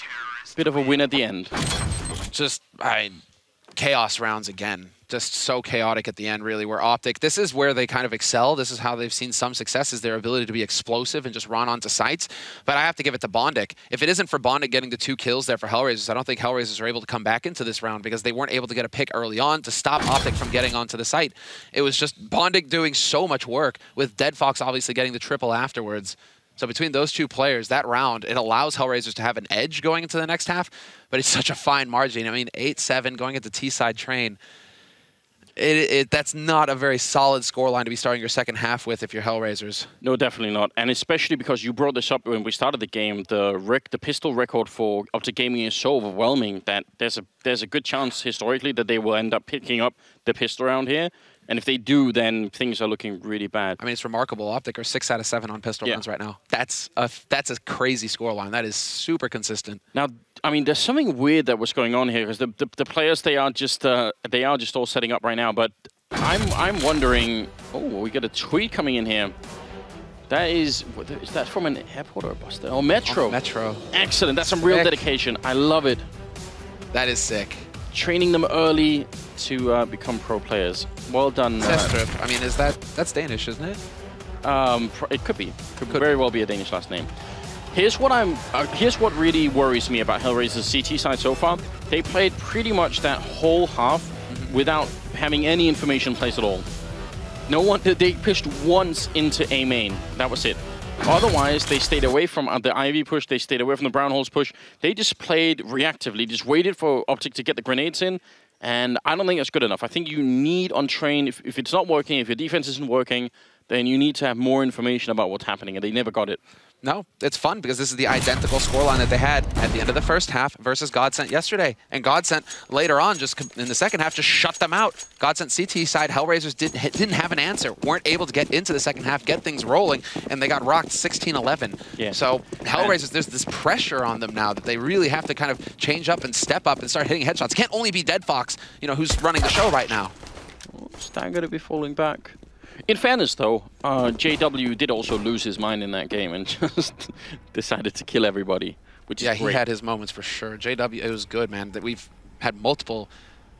bit of a win at the end just I chaos rounds again. Just so chaotic at the end, really, where Optic, this is where they kind of excel. This is how they've seen some success, is their ability to be explosive and just run onto sites. But I have to give it to Bondik. If it isn't for Bondik getting the two kills there for Hellraisers, I don't think Hellraisers are able to come back into this round because they weren't able to get a pick early on to stop Optic from getting onto the site. It was just Bondik doing so much work, with Dead Fox obviously getting the triple afterwards. So between those two players, that round, it allows Hellraisers to have an edge going into the next half, but it's such a fine margin. I mean, 8-7 going into T-side train. It, it, that's not a very solid scoreline to be starting your second half with if you're Hellraisers. No, definitely not. And especially because you brought this up when we started the game, the rec the pistol record for Optic Gaming is so overwhelming that there's a there's a good chance historically that they will end up picking up the pistol round here. And if they do, then things are looking really bad. I mean, it's remarkable. Optic are six out of seven on pistol yeah. runs right now. That's a that's a crazy score line. That is super consistent. Now, I mean, there's something weird that was going on here because the, the, the players they are just uh, they are just all setting up right now. But I'm I'm wondering. Oh, we got a tweet coming in here. That is, is that from an airport or a bus? Oh, Metro. Oh, Metro. Excellent. That's some real dedication. I love it. That is sick. Training them early, to uh, become pro players. Well done. Uh, I mean, is that that's Danish, isn't it? Um, it could be. Could, could very well be a Danish last name. Here's what I'm. Uh, here's what really worries me about Hellraiser's CT side so far. They played pretty much that whole half mm -hmm. without having any information placed at all. No one. They pushed once into A main. That was it. Otherwise, they stayed away from uh, the Ivy push, they stayed away from the Brown Halls push. They just played reactively, just waited for Optic to get the grenades in, and I don't think that's good enough. I think you need on train, if, if it's not working, if your defense isn't working, then you need to have more information about what's happening, and they never got it. No, it's fun because this is the identical scoreline that they had at the end of the first half versus Godsent yesterday. And Godsent later on, just in the second half, just shut them out. Godsent CT side, Hellraisers didn't, didn't have an answer, weren't able to get into the second half, get things rolling, and they got rocked 16-11. Yeah. So Hellraisers, there's this pressure on them now that they really have to kind of change up and step up and start hitting headshots. Can't only be Dead Fox, you know, who's running the show right now. Stan going to be falling back. In fairness, though, uh, JW did also lose his mind in that game and just decided to kill everybody, which yeah, is great. he had his moments for sure. JW, it was good, man. That we've had multiple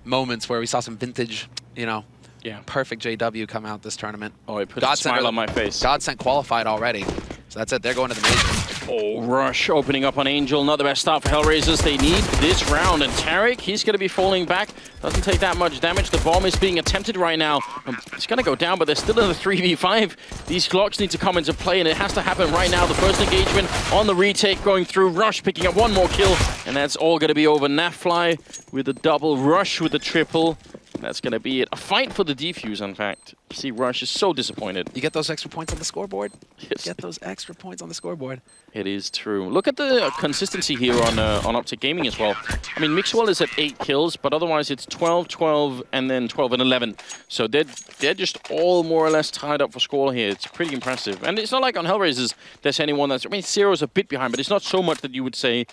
moments where we saw some vintage, you know, yeah. perfect JW come out this tournament. Oh, it put a smile on my face. Godsent qualified already. So that's it. They're going to the major. Oh, Rush opening up on Angel. Not the best start for Hellraisers. They need this round. And Tarik, he's going to be falling back. Doesn't take that much damage. The bomb is being attempted right now. Um, it's going to go down, but they're still in the 3v5. These clocks need to come into play, and it has to happen right now. The first engagement on the retake going through. Rush picking up one more kill, and that's all going to be over. Nafly with a double. Rush with the triple. That's going to be it. A fight for the defuse, in fact. See, Rush is so disappointed. You get those extra points on the scoreboard? Yes. Get those extra points on the scoreboard. It is true. Look at the consistency here on uh, on Optic Gaming as well. I mean, Mixwell is at 8 kills, but otherwise it's 12, 12, and then 12 and 11. So they're, they're just all more or less tied up for score here. It's pretty impressive. And it's not like on Hellraisers there's anyone that's... I mean, Zero's a bit behind, but it's not so much that you would say,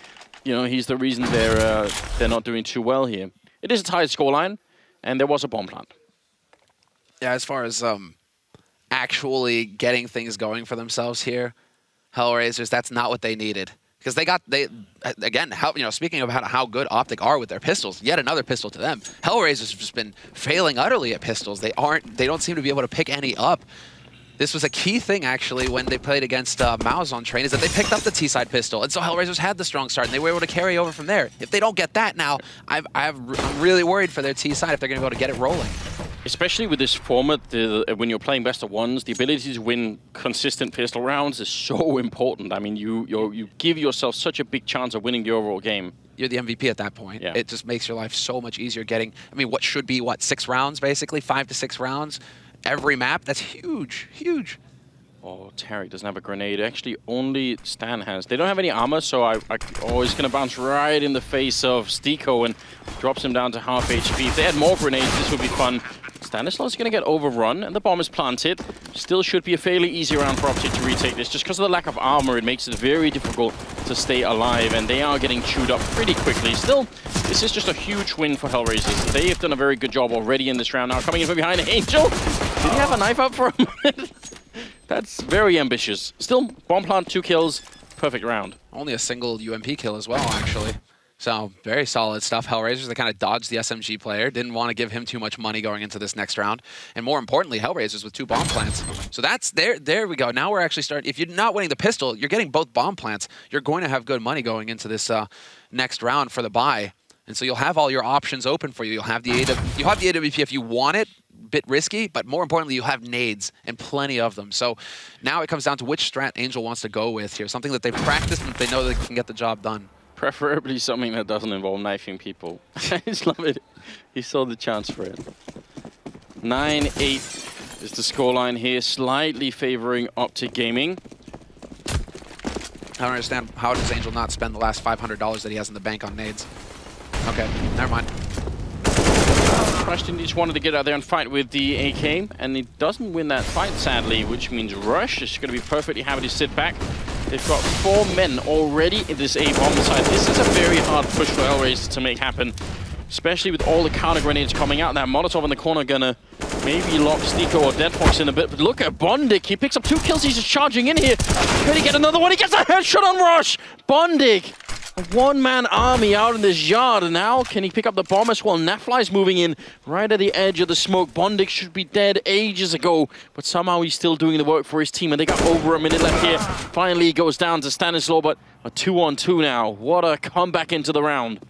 you know, he's the reason they're, uh, they're not doing too well here. It is a tied scoreline, and there was a bomb plant. Yeah, as far as um, actually getting things going for themselves here, Hellraisers, that's not what they needed. Because they got, they again, how, you know, speaking about how good Optic are with their pistols, yet another pistol to them. Hellraisers have just been failing utterly at pistols. They aren't, they don't seem to be able to pick any up. This was a key thing, actually, when they played against uh, mouz on train, is that they picked up the T-side pistol. And so Hellraisers had the strong start, and they were able to carry over from there. If they don't get that now, I've, I've, I'm really worried for their T-side if they're going to be able to get it rolling. Especially with this format, the, when you're playing best of ones, the ability to win consistent pistol rounds is so important. I mean, you you give yourself such a big chance of winning the overall game. You're the MVP at that point. Yeah. It just makes your life so much easier getting, I mean, what should be, what, six rounds, basically? Five to six rounds every map? That's huge, huge. Oh, Tarik doesn't have a grenade. Actually, only Stan has. They don't have any armor, so I, I oh, he's to bounce right in the face of Styko and drops him down to half HP. If they had more grenades, this would be fun. Stanislaw is going to get overrun, and the bomb is planted. Still should be a fairly easy round for Optic to retake this. Just because of the lack of armor, it makes it very difficult to stay alive, and they are getting chewed up pretty quickly. Still, this is just a huge win for Hellraisers. They have done a very good job already in this round. Now coming in from behind Angel. Did he have a knife up for a minute? That's very ambitious. Still, bomb plant, two kills, perfect round. Only a single UMP kill as well, actually. So very solid stuff. Hellraisers, they kind of dodged the SMG player. Didn't want to give him too much money going into this next round. And more importantly, Hellraisers with two bomb plants. So that's there. There we go. Now we're actually starting. If you're not winning the pistol, you're getting both bomb plants. You're going to have good money going into this uh, next round for the buy. And so you'll have all your options open for you. You'll have the AW, you have the AWP if you want it, bit risky, but more importantly, you have nades and plenty of them. So now it comes down to which strat Angel wants to go with here, something that they've practiced and they know they can get the job done. Preferably something that doesn't involve knifing people. I just love it. He saw the chance for it. 9-8 is the scoreline here, slightly favoring Optic Gaming. I don't understand. How does Angel not spend the last $500 that he has in the bank on nades? Okay, never mind. Rushton just wanted to get out there and fight with the AK, and he doesn't win that fight, sadly, which means Rush is going to be perfectly happy to sit back. They've got four men already in this A-bomb side. This is a very hard push for Hellraiser to make happen, especially with all the counter grenades coming out. That Molotov in the corner gonna maybe lock Styko or Dead Fox in a bit. But look at Bondik. He picks up two kills. He's just charging in here. Can he get another one? He gets a headshot on Rush. Bondik a one-man army out in this yard. And now can he pick up the bomb as well? Nafly's moving in right at the edge of the smoke. Bondik should be dead ages ago, but somehow he's still doing the work for his team. And they got over a minute left here. Finally, he goes down to Stanislaw, but a two-on-two now. What a comeback into the round.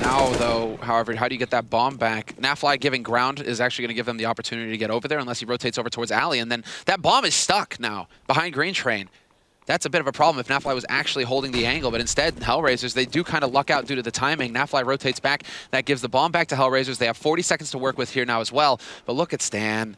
Now, though, however, how do you get that bomb back? Nafly giving ground is actually going to give them the opportunity to get over there unless he rotates over towards alley. And then that bomb is stuck now behind Green Train that's a bit of a problem if Nafly was actually holding the angle, but instead, Hellraisers, they do kind of luck out due to the timing. Nafly rotates back. That gives the bomb back to Hellraisers. They have 40 seconds to work with here now as well. But look at Stan.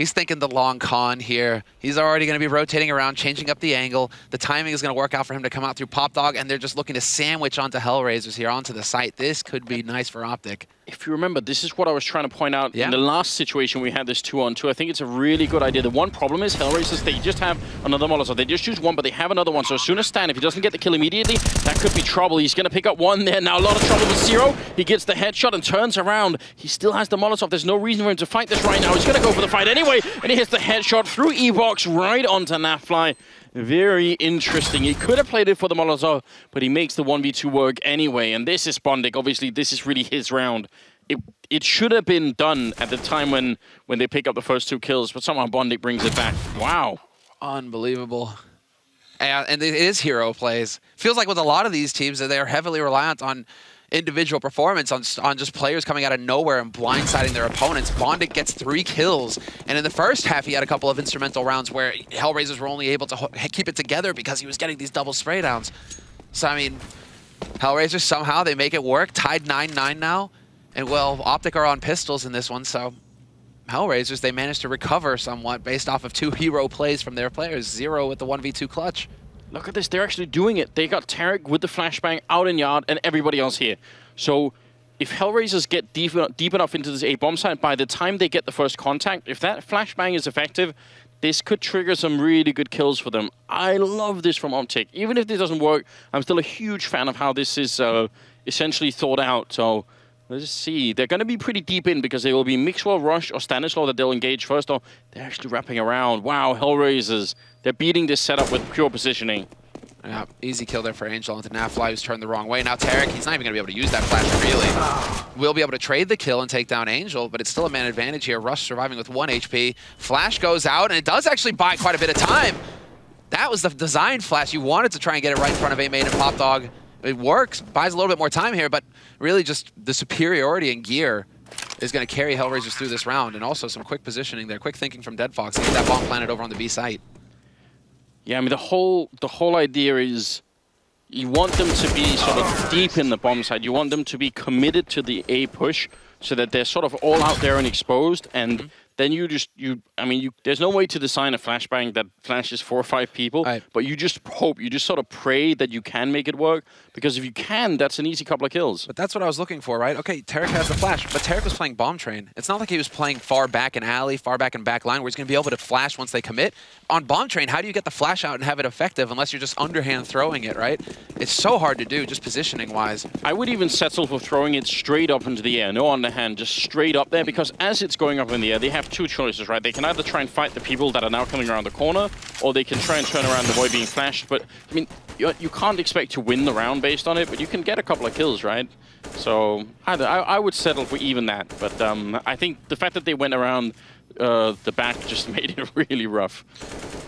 He's thinking the long con here. He's already going to be rotating around, changing up the angle. The timing is going to work out for him to come out through Pop Dog, and they're just looking to sandwich onto Hellraisers here onto the site. This could be nice for Optic if you remember, this is what I was trying to point out yeah. in the last situation we had this two on two. I think it's a really good idea. The one problem is Hellraisers, they just have another Molotov. They just choose one, but they have another one. So as soon as Stan, if he doesn't get the kill immediately, that could be trouble. He's going to pick up one there. Now a lot of trouble with Zero. He gets the headshot and turns around. He still has the Molotov. There's no reason for him to fight this right now. He's going to go for the fight anyway, and he hits the headshot through E-Box right onto Nafly. Very interesting. He could have played it for the Molotov, but he makes the 1v2 work anyway. And this is Bondik. Obviously, this is really his round it it should have been done at the time when when they pick up the first two kills, but somehow Bondik brings it back. Wow. Unbelievable. And, and it is hero plays. Feels like with a lot of these teams that they are heavily reliant on individual performance, on, on just players coming out of nowhere and blindsiding their opponents. Bondik gets three kills, and in the first half he had a couple of instrumental rounds where Hellraisers were only able to keep it together because he was getting these double spray downs. So, I mean, Hellraisers somehow, they make it work. Tied 9-9 now. And well, Optic are on pistols in this one, so Hellraisers, they managed to recover somewhat based off of two hero plays from their players. Zero with the 1v2 clutch. Look at this, they're actually doing it. They got Tarik with the flashbang out in yard and everybody else here. So if Hellraisers get deep, deep enough into this A-bomb site, by the time they get the first contact, if that flashbang is effective, this could trigger some really good kills for them. I love this from Optic. Even if this doesn't work, I'm still a huge fan of how this is uh, essentially thought out. So Let's see. They're going to be pretty deep in because they will be Mixwell, Rush, or Stanislaw that they'll engage first. Or they're actually wrapping around. Wow, Hellraisers. They're beating this setup with pure positioning. Yeah, easy kill there for Angel into Nafly, who's turned the wrong way. Now Tarik, he's not even going to be able to use that flash, really. We'll be able to trade the kill and take down Angel, but it's still a man advantage here. Rush surviving with one HP. Flash goes out, and it does actually buy quite a bit of time. That was the design flash. You wanted to try and get it right in front of A-Main and Pop Dog it works, buys a little bit more time here, but really just the superiority in gear is going to carry Hellraisers through this round, and also some quick positioning there, quick thinking from Dead Fox to get that bomb planted over on the B site. Yeah, I mean the whole the whole idea is you want them to be sort of deep in the bomb site. You want them to be committed to the A push so that they're sort of all out there and exposed, and mm -hmm then you just you I mean you there's no way to design a flashbang that flashes four or five people, but you just hope you just sort of pray that you can make it work because if you can, that's an easy couple of kills. But that's what I was looking for, right? Okay, Tarik has the flash, but Tarik was playing Bomb Train. It's not like he was playing far back in alley, far back in back line where he's going to be able to flash once they commit. On Bomb Train, how do you get the flash out and have it effective unless you're just underhand throwing it, right? It's so hard to do, just positioning-wise. I would even settle for throwing it straight up into the air, no underhand, just straight up there because as it's going up in the air, they have two choices, right? They can either try and fight the people that are now coming around the corner, or they can try and turn around the boy being flashed. But, I mean, you, you can't expect to win the round based on it, but you can get a couple of kills, right? So, I, I would settle for even that. But um, I think the fact that they went around uh, the back just made it really rough.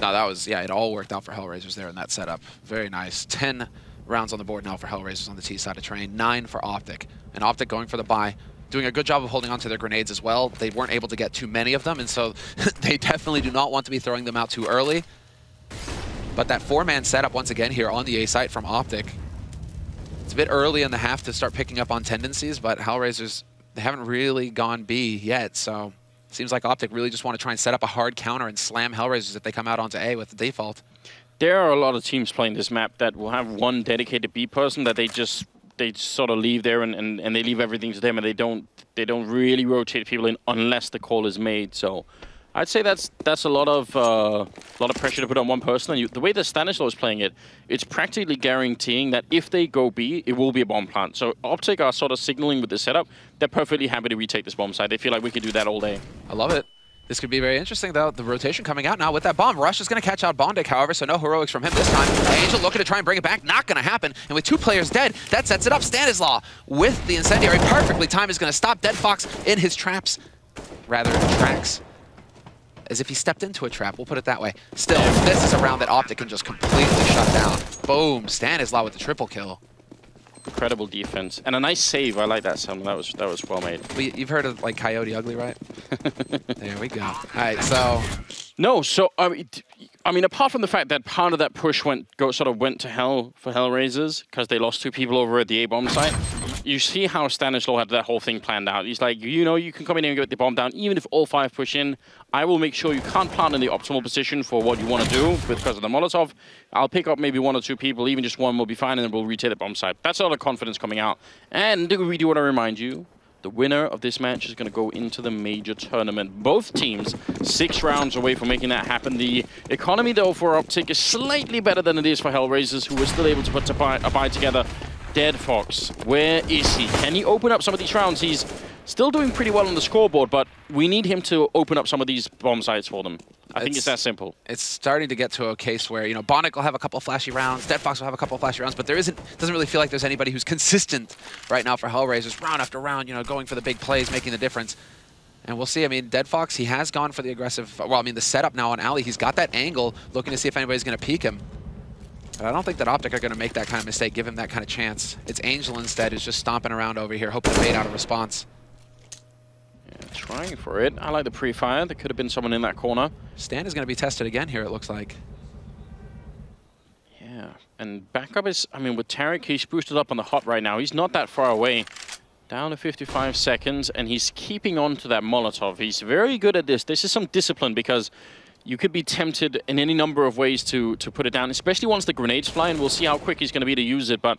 No, that was, yeah, it all worked out for Hellraisers there in that setup. Very nice. 10 rounds on the board now for Hellraisers on the T side of train, 9 for Optic. And Optic going for the buy doing a good job of holding on to their grenades as well. They weren't able to get too many of them, and so they definitely do not want to be throwing them out too early. But that four-man setup once again here on the A site from Optic. It's a bit early in the half to start picking up on tendencies, but Hellraisers, they haven't really gone B yet, so it seems like Optic really just want to try and set up a hard counter and slam Hellraisers if they come out onto A with the default. There are a lot of teams playing this map that will have one dedicated B person that they just they sort of leave there and, and, and they leave everything to them and they don't they don't really rotate people in unless the call is made. So I'd say that's that's a lot of uh, lot of pressure to put on one person. And you, the way that Stanislaw is playing it, it's practically guaranteeing that if they go B, it will be a bomb plant. So Optic are sort of signaling with the setup, they're perfectly happy to retake this bomb site. They feel like we could do that all day. I love it. This could be very interesting, though. The rotation coming out now with that bomb. Rush is going to catch out Bondik, however, so no heroics from him this time. Angel looking to try and bring it back. Not going to happen. And with two players dead, that sets it up. Stanislaw with the Incendiary perfectly time is going to stop Dead Fox in his traps. Rather, tracks. As if he stepped into a trap, we'll put it that way. Still, this is a round that Optic can just completely shut down. Boom, Stanislaw with the triple kill. Incredible defense and a nice save. I like that Sam. That was that was well made. you've heard of like Coyote Ugly, right? there we go. All right, so no. So uh, I mean, I mean, apart from the fact that part of that push went go sort of went to hell for Hellraisers because they lost two people over at the A bomb site. you see how Stanislaw had that whole thing planned out. He's like, you know, you can come in and get the bomb down. Even if all five push in, I will make sure you can't plant in the optimal position for what you want to do because of the Molotov. I'll pick up maybe one or two people, even just one will be fine, and then we'll retake the bomb site. That's a lot of confidence coming out. And do we do want to remind you, the winner of this match is going to go into the major tournament. Both teams six rounds away from making that happen. The economy, though, for Optic is slightly better than it is for Hellraisers, who were still able to put a buy together. Dead Fox, where is he? Can he open up some of these rounds? He's still doing pretty well on the scoreboard, but we need him to open up some of these bomb sites for them. I it's, think it's that simple. It's starting to get to a case where, you know, Bondik will have a couple flashy rounds, Dead Fox will have a couple flashy rounds, but there isn't, doesn't really feel like there's anybody who's consistent right now for Hellraisers, round after round, you know, going for the big plays, making the difference. And we'll see. I mean, Dead Fox, he has gone for the aggressive, well, I mean, the setup now on alley, he's got that angle, looking to see if anybody's going to peek him. But I don't think that Optic are going to make that kind of mistake, give him that kind of chance. It's Angel instead who's just stomping around over here, hoping to bait out a response. Yeah, trying for it. I like the pre-fire. There could have been someone in that corner. Stan is going to be tested again here, it looks like. Yeah, and backup is, I mean, with Tarik, he's boosted up on the hot right now. He's not that far away. Down to 55 seconds, and he's keeping on to that Molotov. He's very good at this. This is some discipline because you could be tempted in any number of ways to, to put it down, especially once the grenades fly, and we'll see how quick he's going to be to use it. But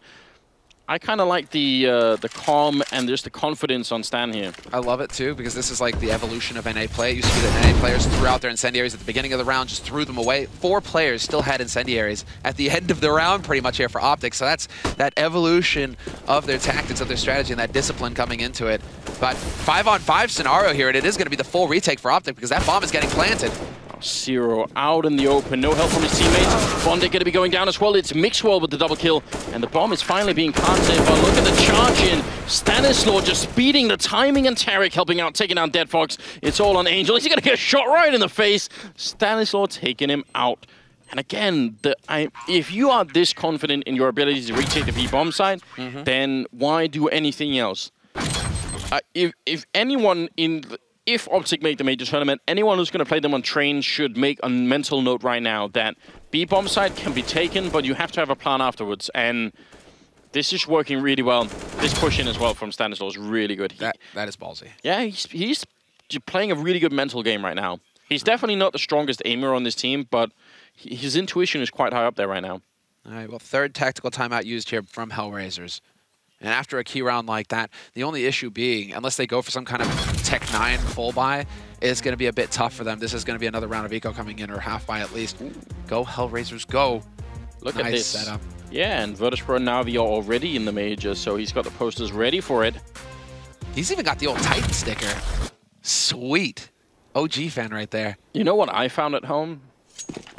I kind of like the uh, the calm and just the confidence on Stan here. I love it too because this is like the evolution of NA play. It used to be that NA players threw out their incendiaries at the beginning of the round, just threw them away. Four players still had incendiaries at the end of the round pretty much here for Optics. So that's that evolution of their tactics, of their strategy, and that discipline coming into it. But five on five scenario here, and it is going to be the full retake for Optic because that bomb is getting planted. Zero out in the open. No help from his teammates. Bondik going to be going down as well. It's Mixwell with the double kill. And the bomb is finally being planted. But look at the charge in. Stanislaw just speeding the timing and Tarik helping out, taking down Dead Fox. It's all on Angel. He's going to get shot right in the face. Stanislaw taking him out. And again, the, I, if you are this confident in your ability to retake the B-bomb side, mm -hmm. then why do anything else? Uh, if, if anyone in if Optic make the major tournament, anyone who's going to play them on train should make a mental note right now that B-bomb side can be taken, but you have to have a plan afterwards. And this is working really well. This push in as well from Stanislaw is really good. He, that, that is ballsy. Yeah, he's, he's playing a really good mental game right now. He's definitely not the strongest aimer on this team, but his intuition is quite high up there right now. All right, well, third tactical timeout used here from Hellraisers. And after a key round like that, the only issue being, unless they go for some kind of Tech 9 full buy, is going to be a bit tough for them. This is going to be another round of eco coming in, or half buy at least. Go, Hellraisers, go. Look nice at this. setup. Yeah, and Virtus.pro and Na'Vi are already in the major, so he's got the posters ready for it. He's even got the old Titan sticker. Sweet. OG fan right there. You know what I found at home?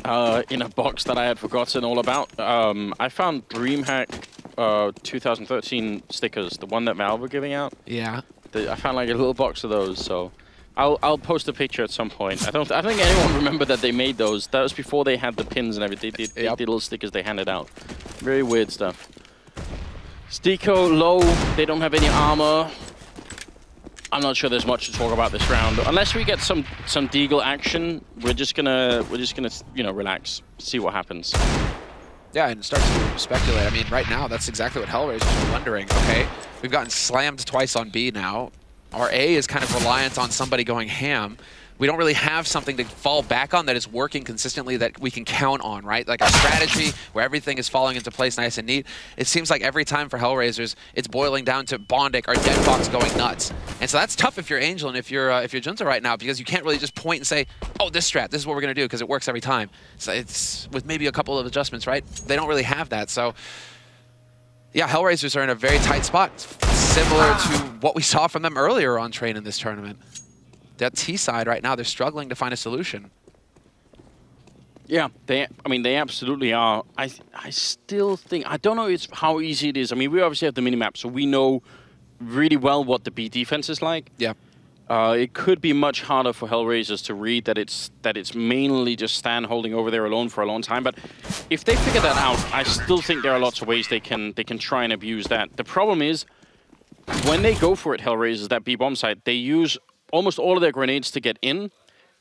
Uh, in a box that I had forgotten all about. Um, I found DreamHack uh, 2013 stickers, the one that Valve were giving out. Yeah. The, I found like a little box of those, so I'll I'll post a picture at some point. I don't I don't think anyone remember that they made those. That was before they had the pins and everything. They, they, yep. the little stickers they handed out. Very weird stuff. Styko low. They don't have any armor. I'm not sure there's much to talk about this round. Unless we get some some Deagle action, we're just gonna we're just gonna you know relax, see what happens. Yeah, and start to speculate. I mean, right now, that's exactly what Hellraisers wondering. Okay, we've gotten slammed twice on B now. Our A is kind of reliant on somebody going ham we don't really have something to fall back on that is working consistently that we can count on, right? Like a strategy where everything is falling into place nice and neat. It seems like every time for Hellraisers, it's boiling down to Bondik or Dead Fox going nuts. And so that's tough if you're Angel and if you're uh, if you're Junta right now because you can't really just point and say, oh, this strat, this is what we're going to do because it works every time. So it's with maybe a couple of adjustments, right? They don't really have that. So yeah, Hellraisers are in a very tight spot, similar to what we saw from them earlier on Train in this tournament that T side right now, they're struggling to find a solution. Yeah, they. I mean, they absolutely are. I I still think I don't know. It's how easy it is. I mean, we obviously have the minimap, so we know really well what the B defense is like. Yeah. Uh, it could be much harder for Hellraisers to read that it's that it's mainly just Stan holding over there alone for a long time. But if they figure that out, I still think there are lots of ways they can they can try and abuse that. The problem is when they go for it, Hellraisers, that B bomb site, they use almost all of their grenades to get in,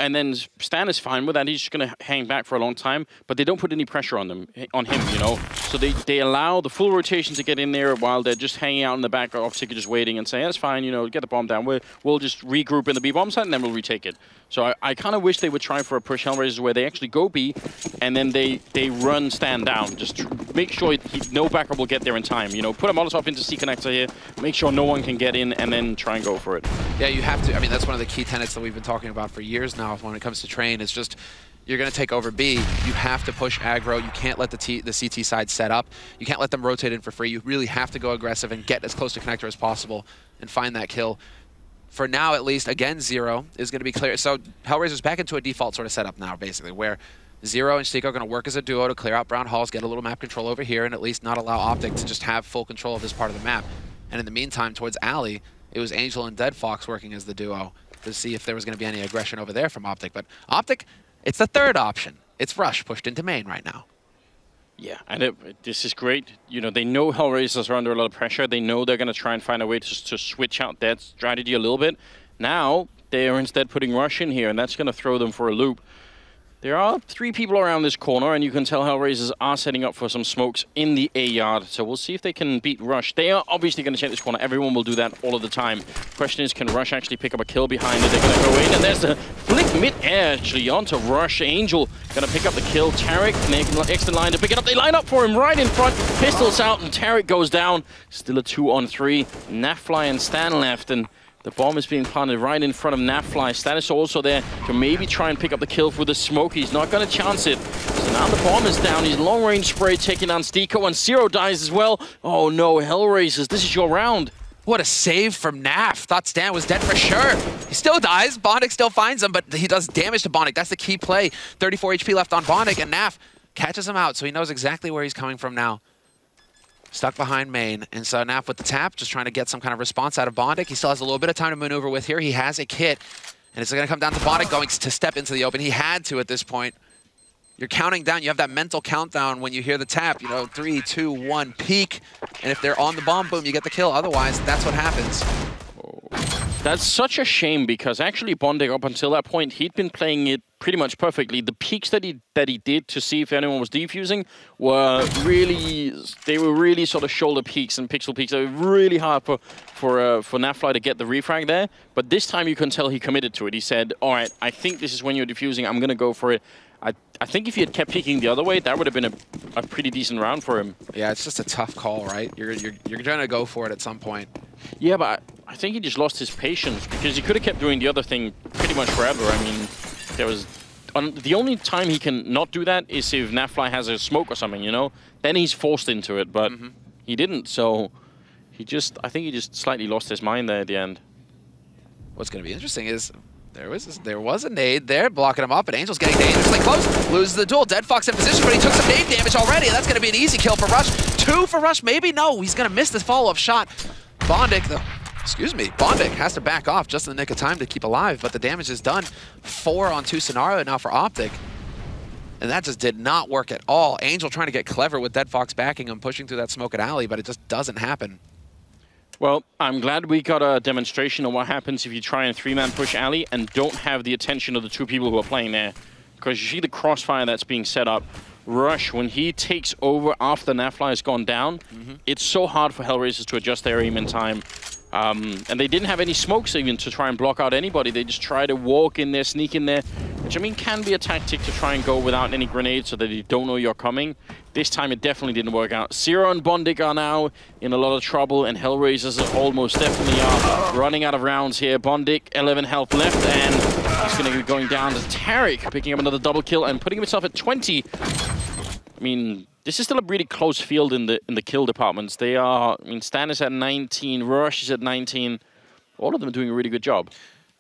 and then Stan is fine with that. He's just going to hang back for a long time, but they don't put any pressure on them, on him, you know. So they, they allow the full rotation to get in there while they're just hanging out in the back, obviously just waiting and saying, that's fine, you know, get the bomb down. We'll, we'll just regroup in the B bomb site and then we'll retake it. So I, I kind of wish they would try for a push Hellraisers where they actually go B and then they, they run Stan down. Just make sure he, no backer will get there in time. You know, put a Molotov into Z connector here, make sure no one can get in, and then try and go for it. Yeah, you have to. I mean, that's one of the key tenets that we've been talking about for years now when it comes to train. It's just you're going to take over B. You have to push aggro. You can't let the, T, the CT side set up. You can't let them rotate in for free. You really have to go aggressive and get as close to connector as possible and find that kill for now at least, again, Zero is going to be clear. So Hellraiser's back into a default sort of setup now, basically, where Zero and Styko are going to work as a duo to clear out Brown Halls, get a little map control over here, and at least not allow Optic to just have full control of this part of the map. And in the meantime, towards Alley, it was Angel and Dead Fox working as the duo to see if there was going to be any aggression over there from Optic. But Optic, it's the third option. It's Rush pushed into main right now. Yeah, and it, this is great. You know, they know Hellraisers are under a lot of pressure. They know they're going to try and find a way to, to switch out that strategy a little bit. Now, they are instead putting Rush in here, and that's going to throw them for a loop. There are three people around this corner, and you can tell Hellraisers are setting up for some smokes in the A yard. So we'll see if they can beat Rush. They are obviously going to check this corner. Everyone will do that all of the time. Question is, can Rush actually pick up a kill behind it? They're going to go in, and there's the flick mid-air actually onto Rush. Angel going to pick up the kill. Tarik, extra line to pick it up. They line up for him right in front. Pistols out, and Tarik goes down. Still a two on three. Nafly and Stan left, and the bomb is being planted right in front of Nafly. Status also there to maybe try and pick up the kill for the smoke. He's not going to chance it. So now the bomb is down. He's long-range spray taking on Styko, and Zero dies as well. Oh no, Hellraisers, this is your round. What a save from Naf. Thought Stan was dead for sure. He still dies. Bondik still finds him, but he does damage to Bondik. That's the key play. 34 HP left on Bondik, and Naf catches him out, so he knows exactly where he's coming from now stuck behind main. And so now with the tap, just trying to get some kind of response out of Bondik. He still has a little bit of time to maneuver with here. He has a kit, and it's going to come down to Bondik going to step into the open. He had to at this point. You're counting down. You have that mental countdown when you hear the tap. You know, three, two, one, peak. And if they're on the bomb, boom, you get the kill. Otherwise, that's what happens. That's such a shame because actually Bondik, up until that point he'd been playing it pretty much perfectly. The peaks that he that he did to see if anyone was defusing were really they were really sort of shoulder peaks and pixel peaks. They were really hard for for uh, for Nafly to get the refrag there. But this time you can tell he committed to it. He said, "All right, I think this is when you're defusing. I'm gonna go for it." I, I think if he had kept peeking the other way, that would have been a, a pretty decent round for him. Yeah, it's just a tough call, right? You're, you're, you're trying to go for it at some point. Yeah, but I, I think he just lost his patience because he could have kept doing the other thing pretty much forever. I mean, there was... On, the only time he can not do that is if Nafly has a smoke or something, you know? Then he's forced into it, but mm -hmm. he didn't, so... He just... I think he just slightly lost his mind there at the end. What's going to be interesting is there was a, there was a nade there, blocking him up, but Angel's getting dangerously close. Loses the duel. Dead Fox in position, but he took some nade damage already. That's going to be an easy kill for Rush. Two for Rush, maybe? No, he's going to miss the follow-up shot. Bondik, the, excuse me, Bondik has to back off just in the nick of time to keep alive, but the damage is done. Four on two scenario now for Optic. And that just did not work at all. Angel trying to get clever with Dead Fox backing him, pushing through that smoke at alley, but it just doesn't happen. Well, I'm glad we got a demonstration of what happens if you try and three-man push alley and don't have the attention of the two people who are playing there. Because you see the crossfire that's being set up. Rush, when he takes over after Nafly has gone down, mm -hmm. it's so hard for Hellraisers to adjust their aim in time. Um, and they didn't have any smokes even to try and block out anybody. They just try to walk in there, sneak in there, which I mean can be a tactic to try and go without any grenades so that they don't know you're coming. This time it definitely didn't work out. Zero and Bondik are now in a lot of trouble, and Hellraisers almost definitely are running out of rounds here. Bondik, 11 health left, and he's going to be going down to Tarik, picking up another double kill and putting himself at 20. I mean, this is still a really close field in the in the kill departments. They are, I mean, Stan is at 19, Rush is at 19. All of them are doing a really good job.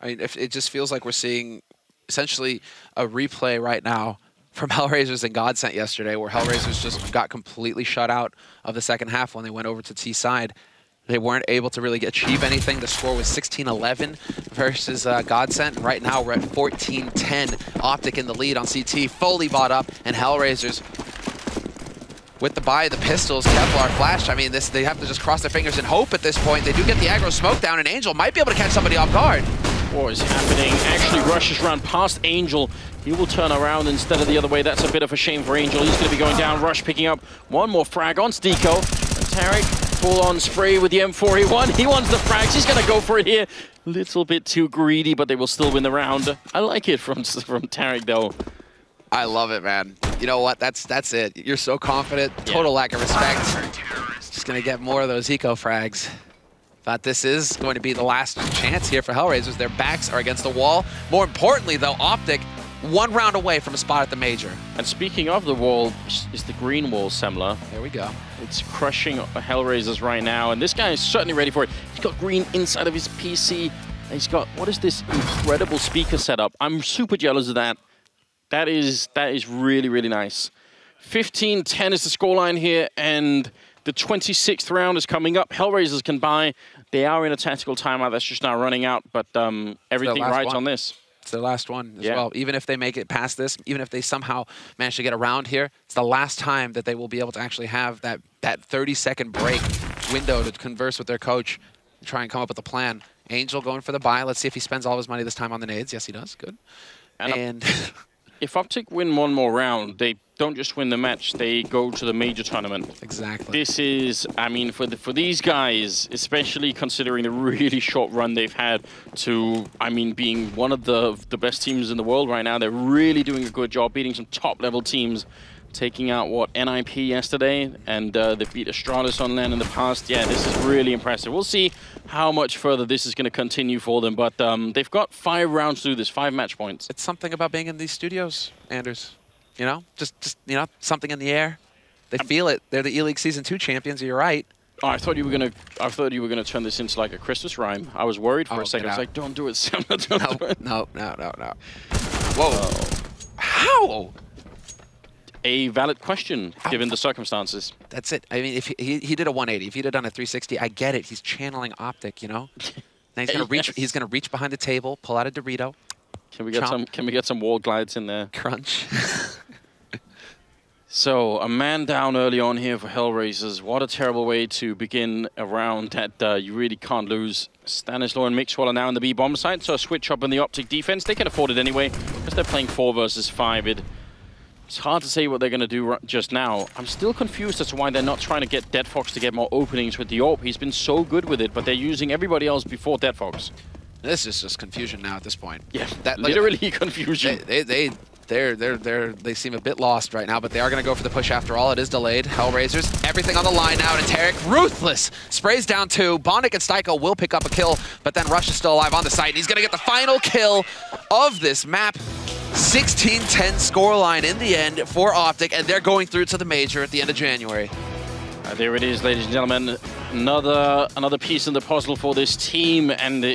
I mean, if it just feels like we're seeing essentially a replay right now from Hellraisers and Godsent yesterday, where Hellraisers just got completely shut out of the second half when they went over to T side. They weren't able to really achieve anything. The score was 16-11 versus uh, Godsent. Right now, we're at 14-10. Optic in the lead on CT, fully bought up, and Hellraisers with the buy, the pistols, Kevlar, Flash, I mean, this they have to just cross their fingers and hope at this point. They do get the aggro smoke down, and Angel might be able to catch somebody off guard. What is happening? Actually rushes around past Angel. He will turn around instead of the other way. That's a bit of a shame for Angel. He's going to be going down. Rush picking up one more frag on Styko. And Tarik, full-on spray with the M4. He won. He wants the frags. He's going to go for it here. Little bit too greedy, but they will still win the round. I like it from, from Tarik, though. I love it, man. You know what? That's that's it. You're so confident. Total Yeah. lack of respect. Just gonna get more of those eco frags. But this is going to be the last chance here for Hellraisers. Their backs are against the wall. More importantly, though, Optic one round away from a spot at the major. And speaking of the wall, is the green wall, Semler. There we go. It's crushing Hellraisers right now, and this guy is certainly ready for it. He's got green inside of his PC. And he's got what is this incredible speaker setup? I'm super jealous of that. That is that is really really nice. 15-10 is the scoreline here, and the 26th round is coming up. Hellraisers can buy. They are in a tactical timeout that's just now running out, but um, everything one. on this. It's their last one as Yeah. well. Even if they make it past this, even if they somehow manage to get around here, it's the last time that they will be able to actually have that, that 30 second break window to converse with their coach and try and come up with a plan. Angel going for the buy. Let's see if he spends all of his money this time on the nades. Yes, he does. Good. And, And If Optic win one more round, they don't just win the match; they go to the major tournament. exactly. This is, I mean, for the, for these guys, especially considering the really short run they've had to, I mean, being one of the the best teams in the world right now. They're really doing a good job beating some top level teams, taking out what NIP yesterday, and uh, they beat Astralis on LAN in the past. Yeah, this is really impressive. We'll see how much further this is going to continue for them, but um, they've got five rounds through this, five match points. it's something about being in these studios, Anders. You know, just just you know, something in the air. They feel it. They're the E League Season Two champions. You're right. Oh, I thought you were gonna. I thought you were gonna turn this into like a Christmas rhyme. I was worried for Oh, a second. I was like, "Don't do it, Sam. Don't do No, it." no, no, no, no. Whoa. How? A valid question, given the circumstances. That's it. I mean, if he, he, did a 180, if he'd have done a 360, I get it. He's channeling optic, you know. Now he's gonna reach. He's gonna reach behind the table, pull out a Dorito, Can we get Chomp. some? Can we get some wall glides in there? crunch. So a man down early on here for Hellraisers. What a terrible way to begin a round that uh, you really can't lose. Stanislaw and Mixwell are now in the B bomb site, so a switch up in the optic defense. They can afford it anyway, because they're playing four versus five. It, it's hard to say what they're going to do just now. I'm still confused as to why they're not trying to get Dead Fox to get more openings with the AWP. He's been so good with it, but they're using everybody else before Dead Fox. this is just confusion now at this point. Yeah, That- at- literally They, confusion. they, they, they're, they're, they're, they seem a bit lost right now, but they are going to go for the push after all. It is delayed. Hellraisers, everything on the line now. And Tarik, ruthless, sprays down two. Bondik and Styko will pick up a kill, but then Rush is still alive on the site. And he's going to get the final kill of this map. 16-10 scoreline in the end for Optic, and they're going through to the major at the end of January. Uh, there it is, ladies and gentlemen. Another another piece in the puzzle for this team, and the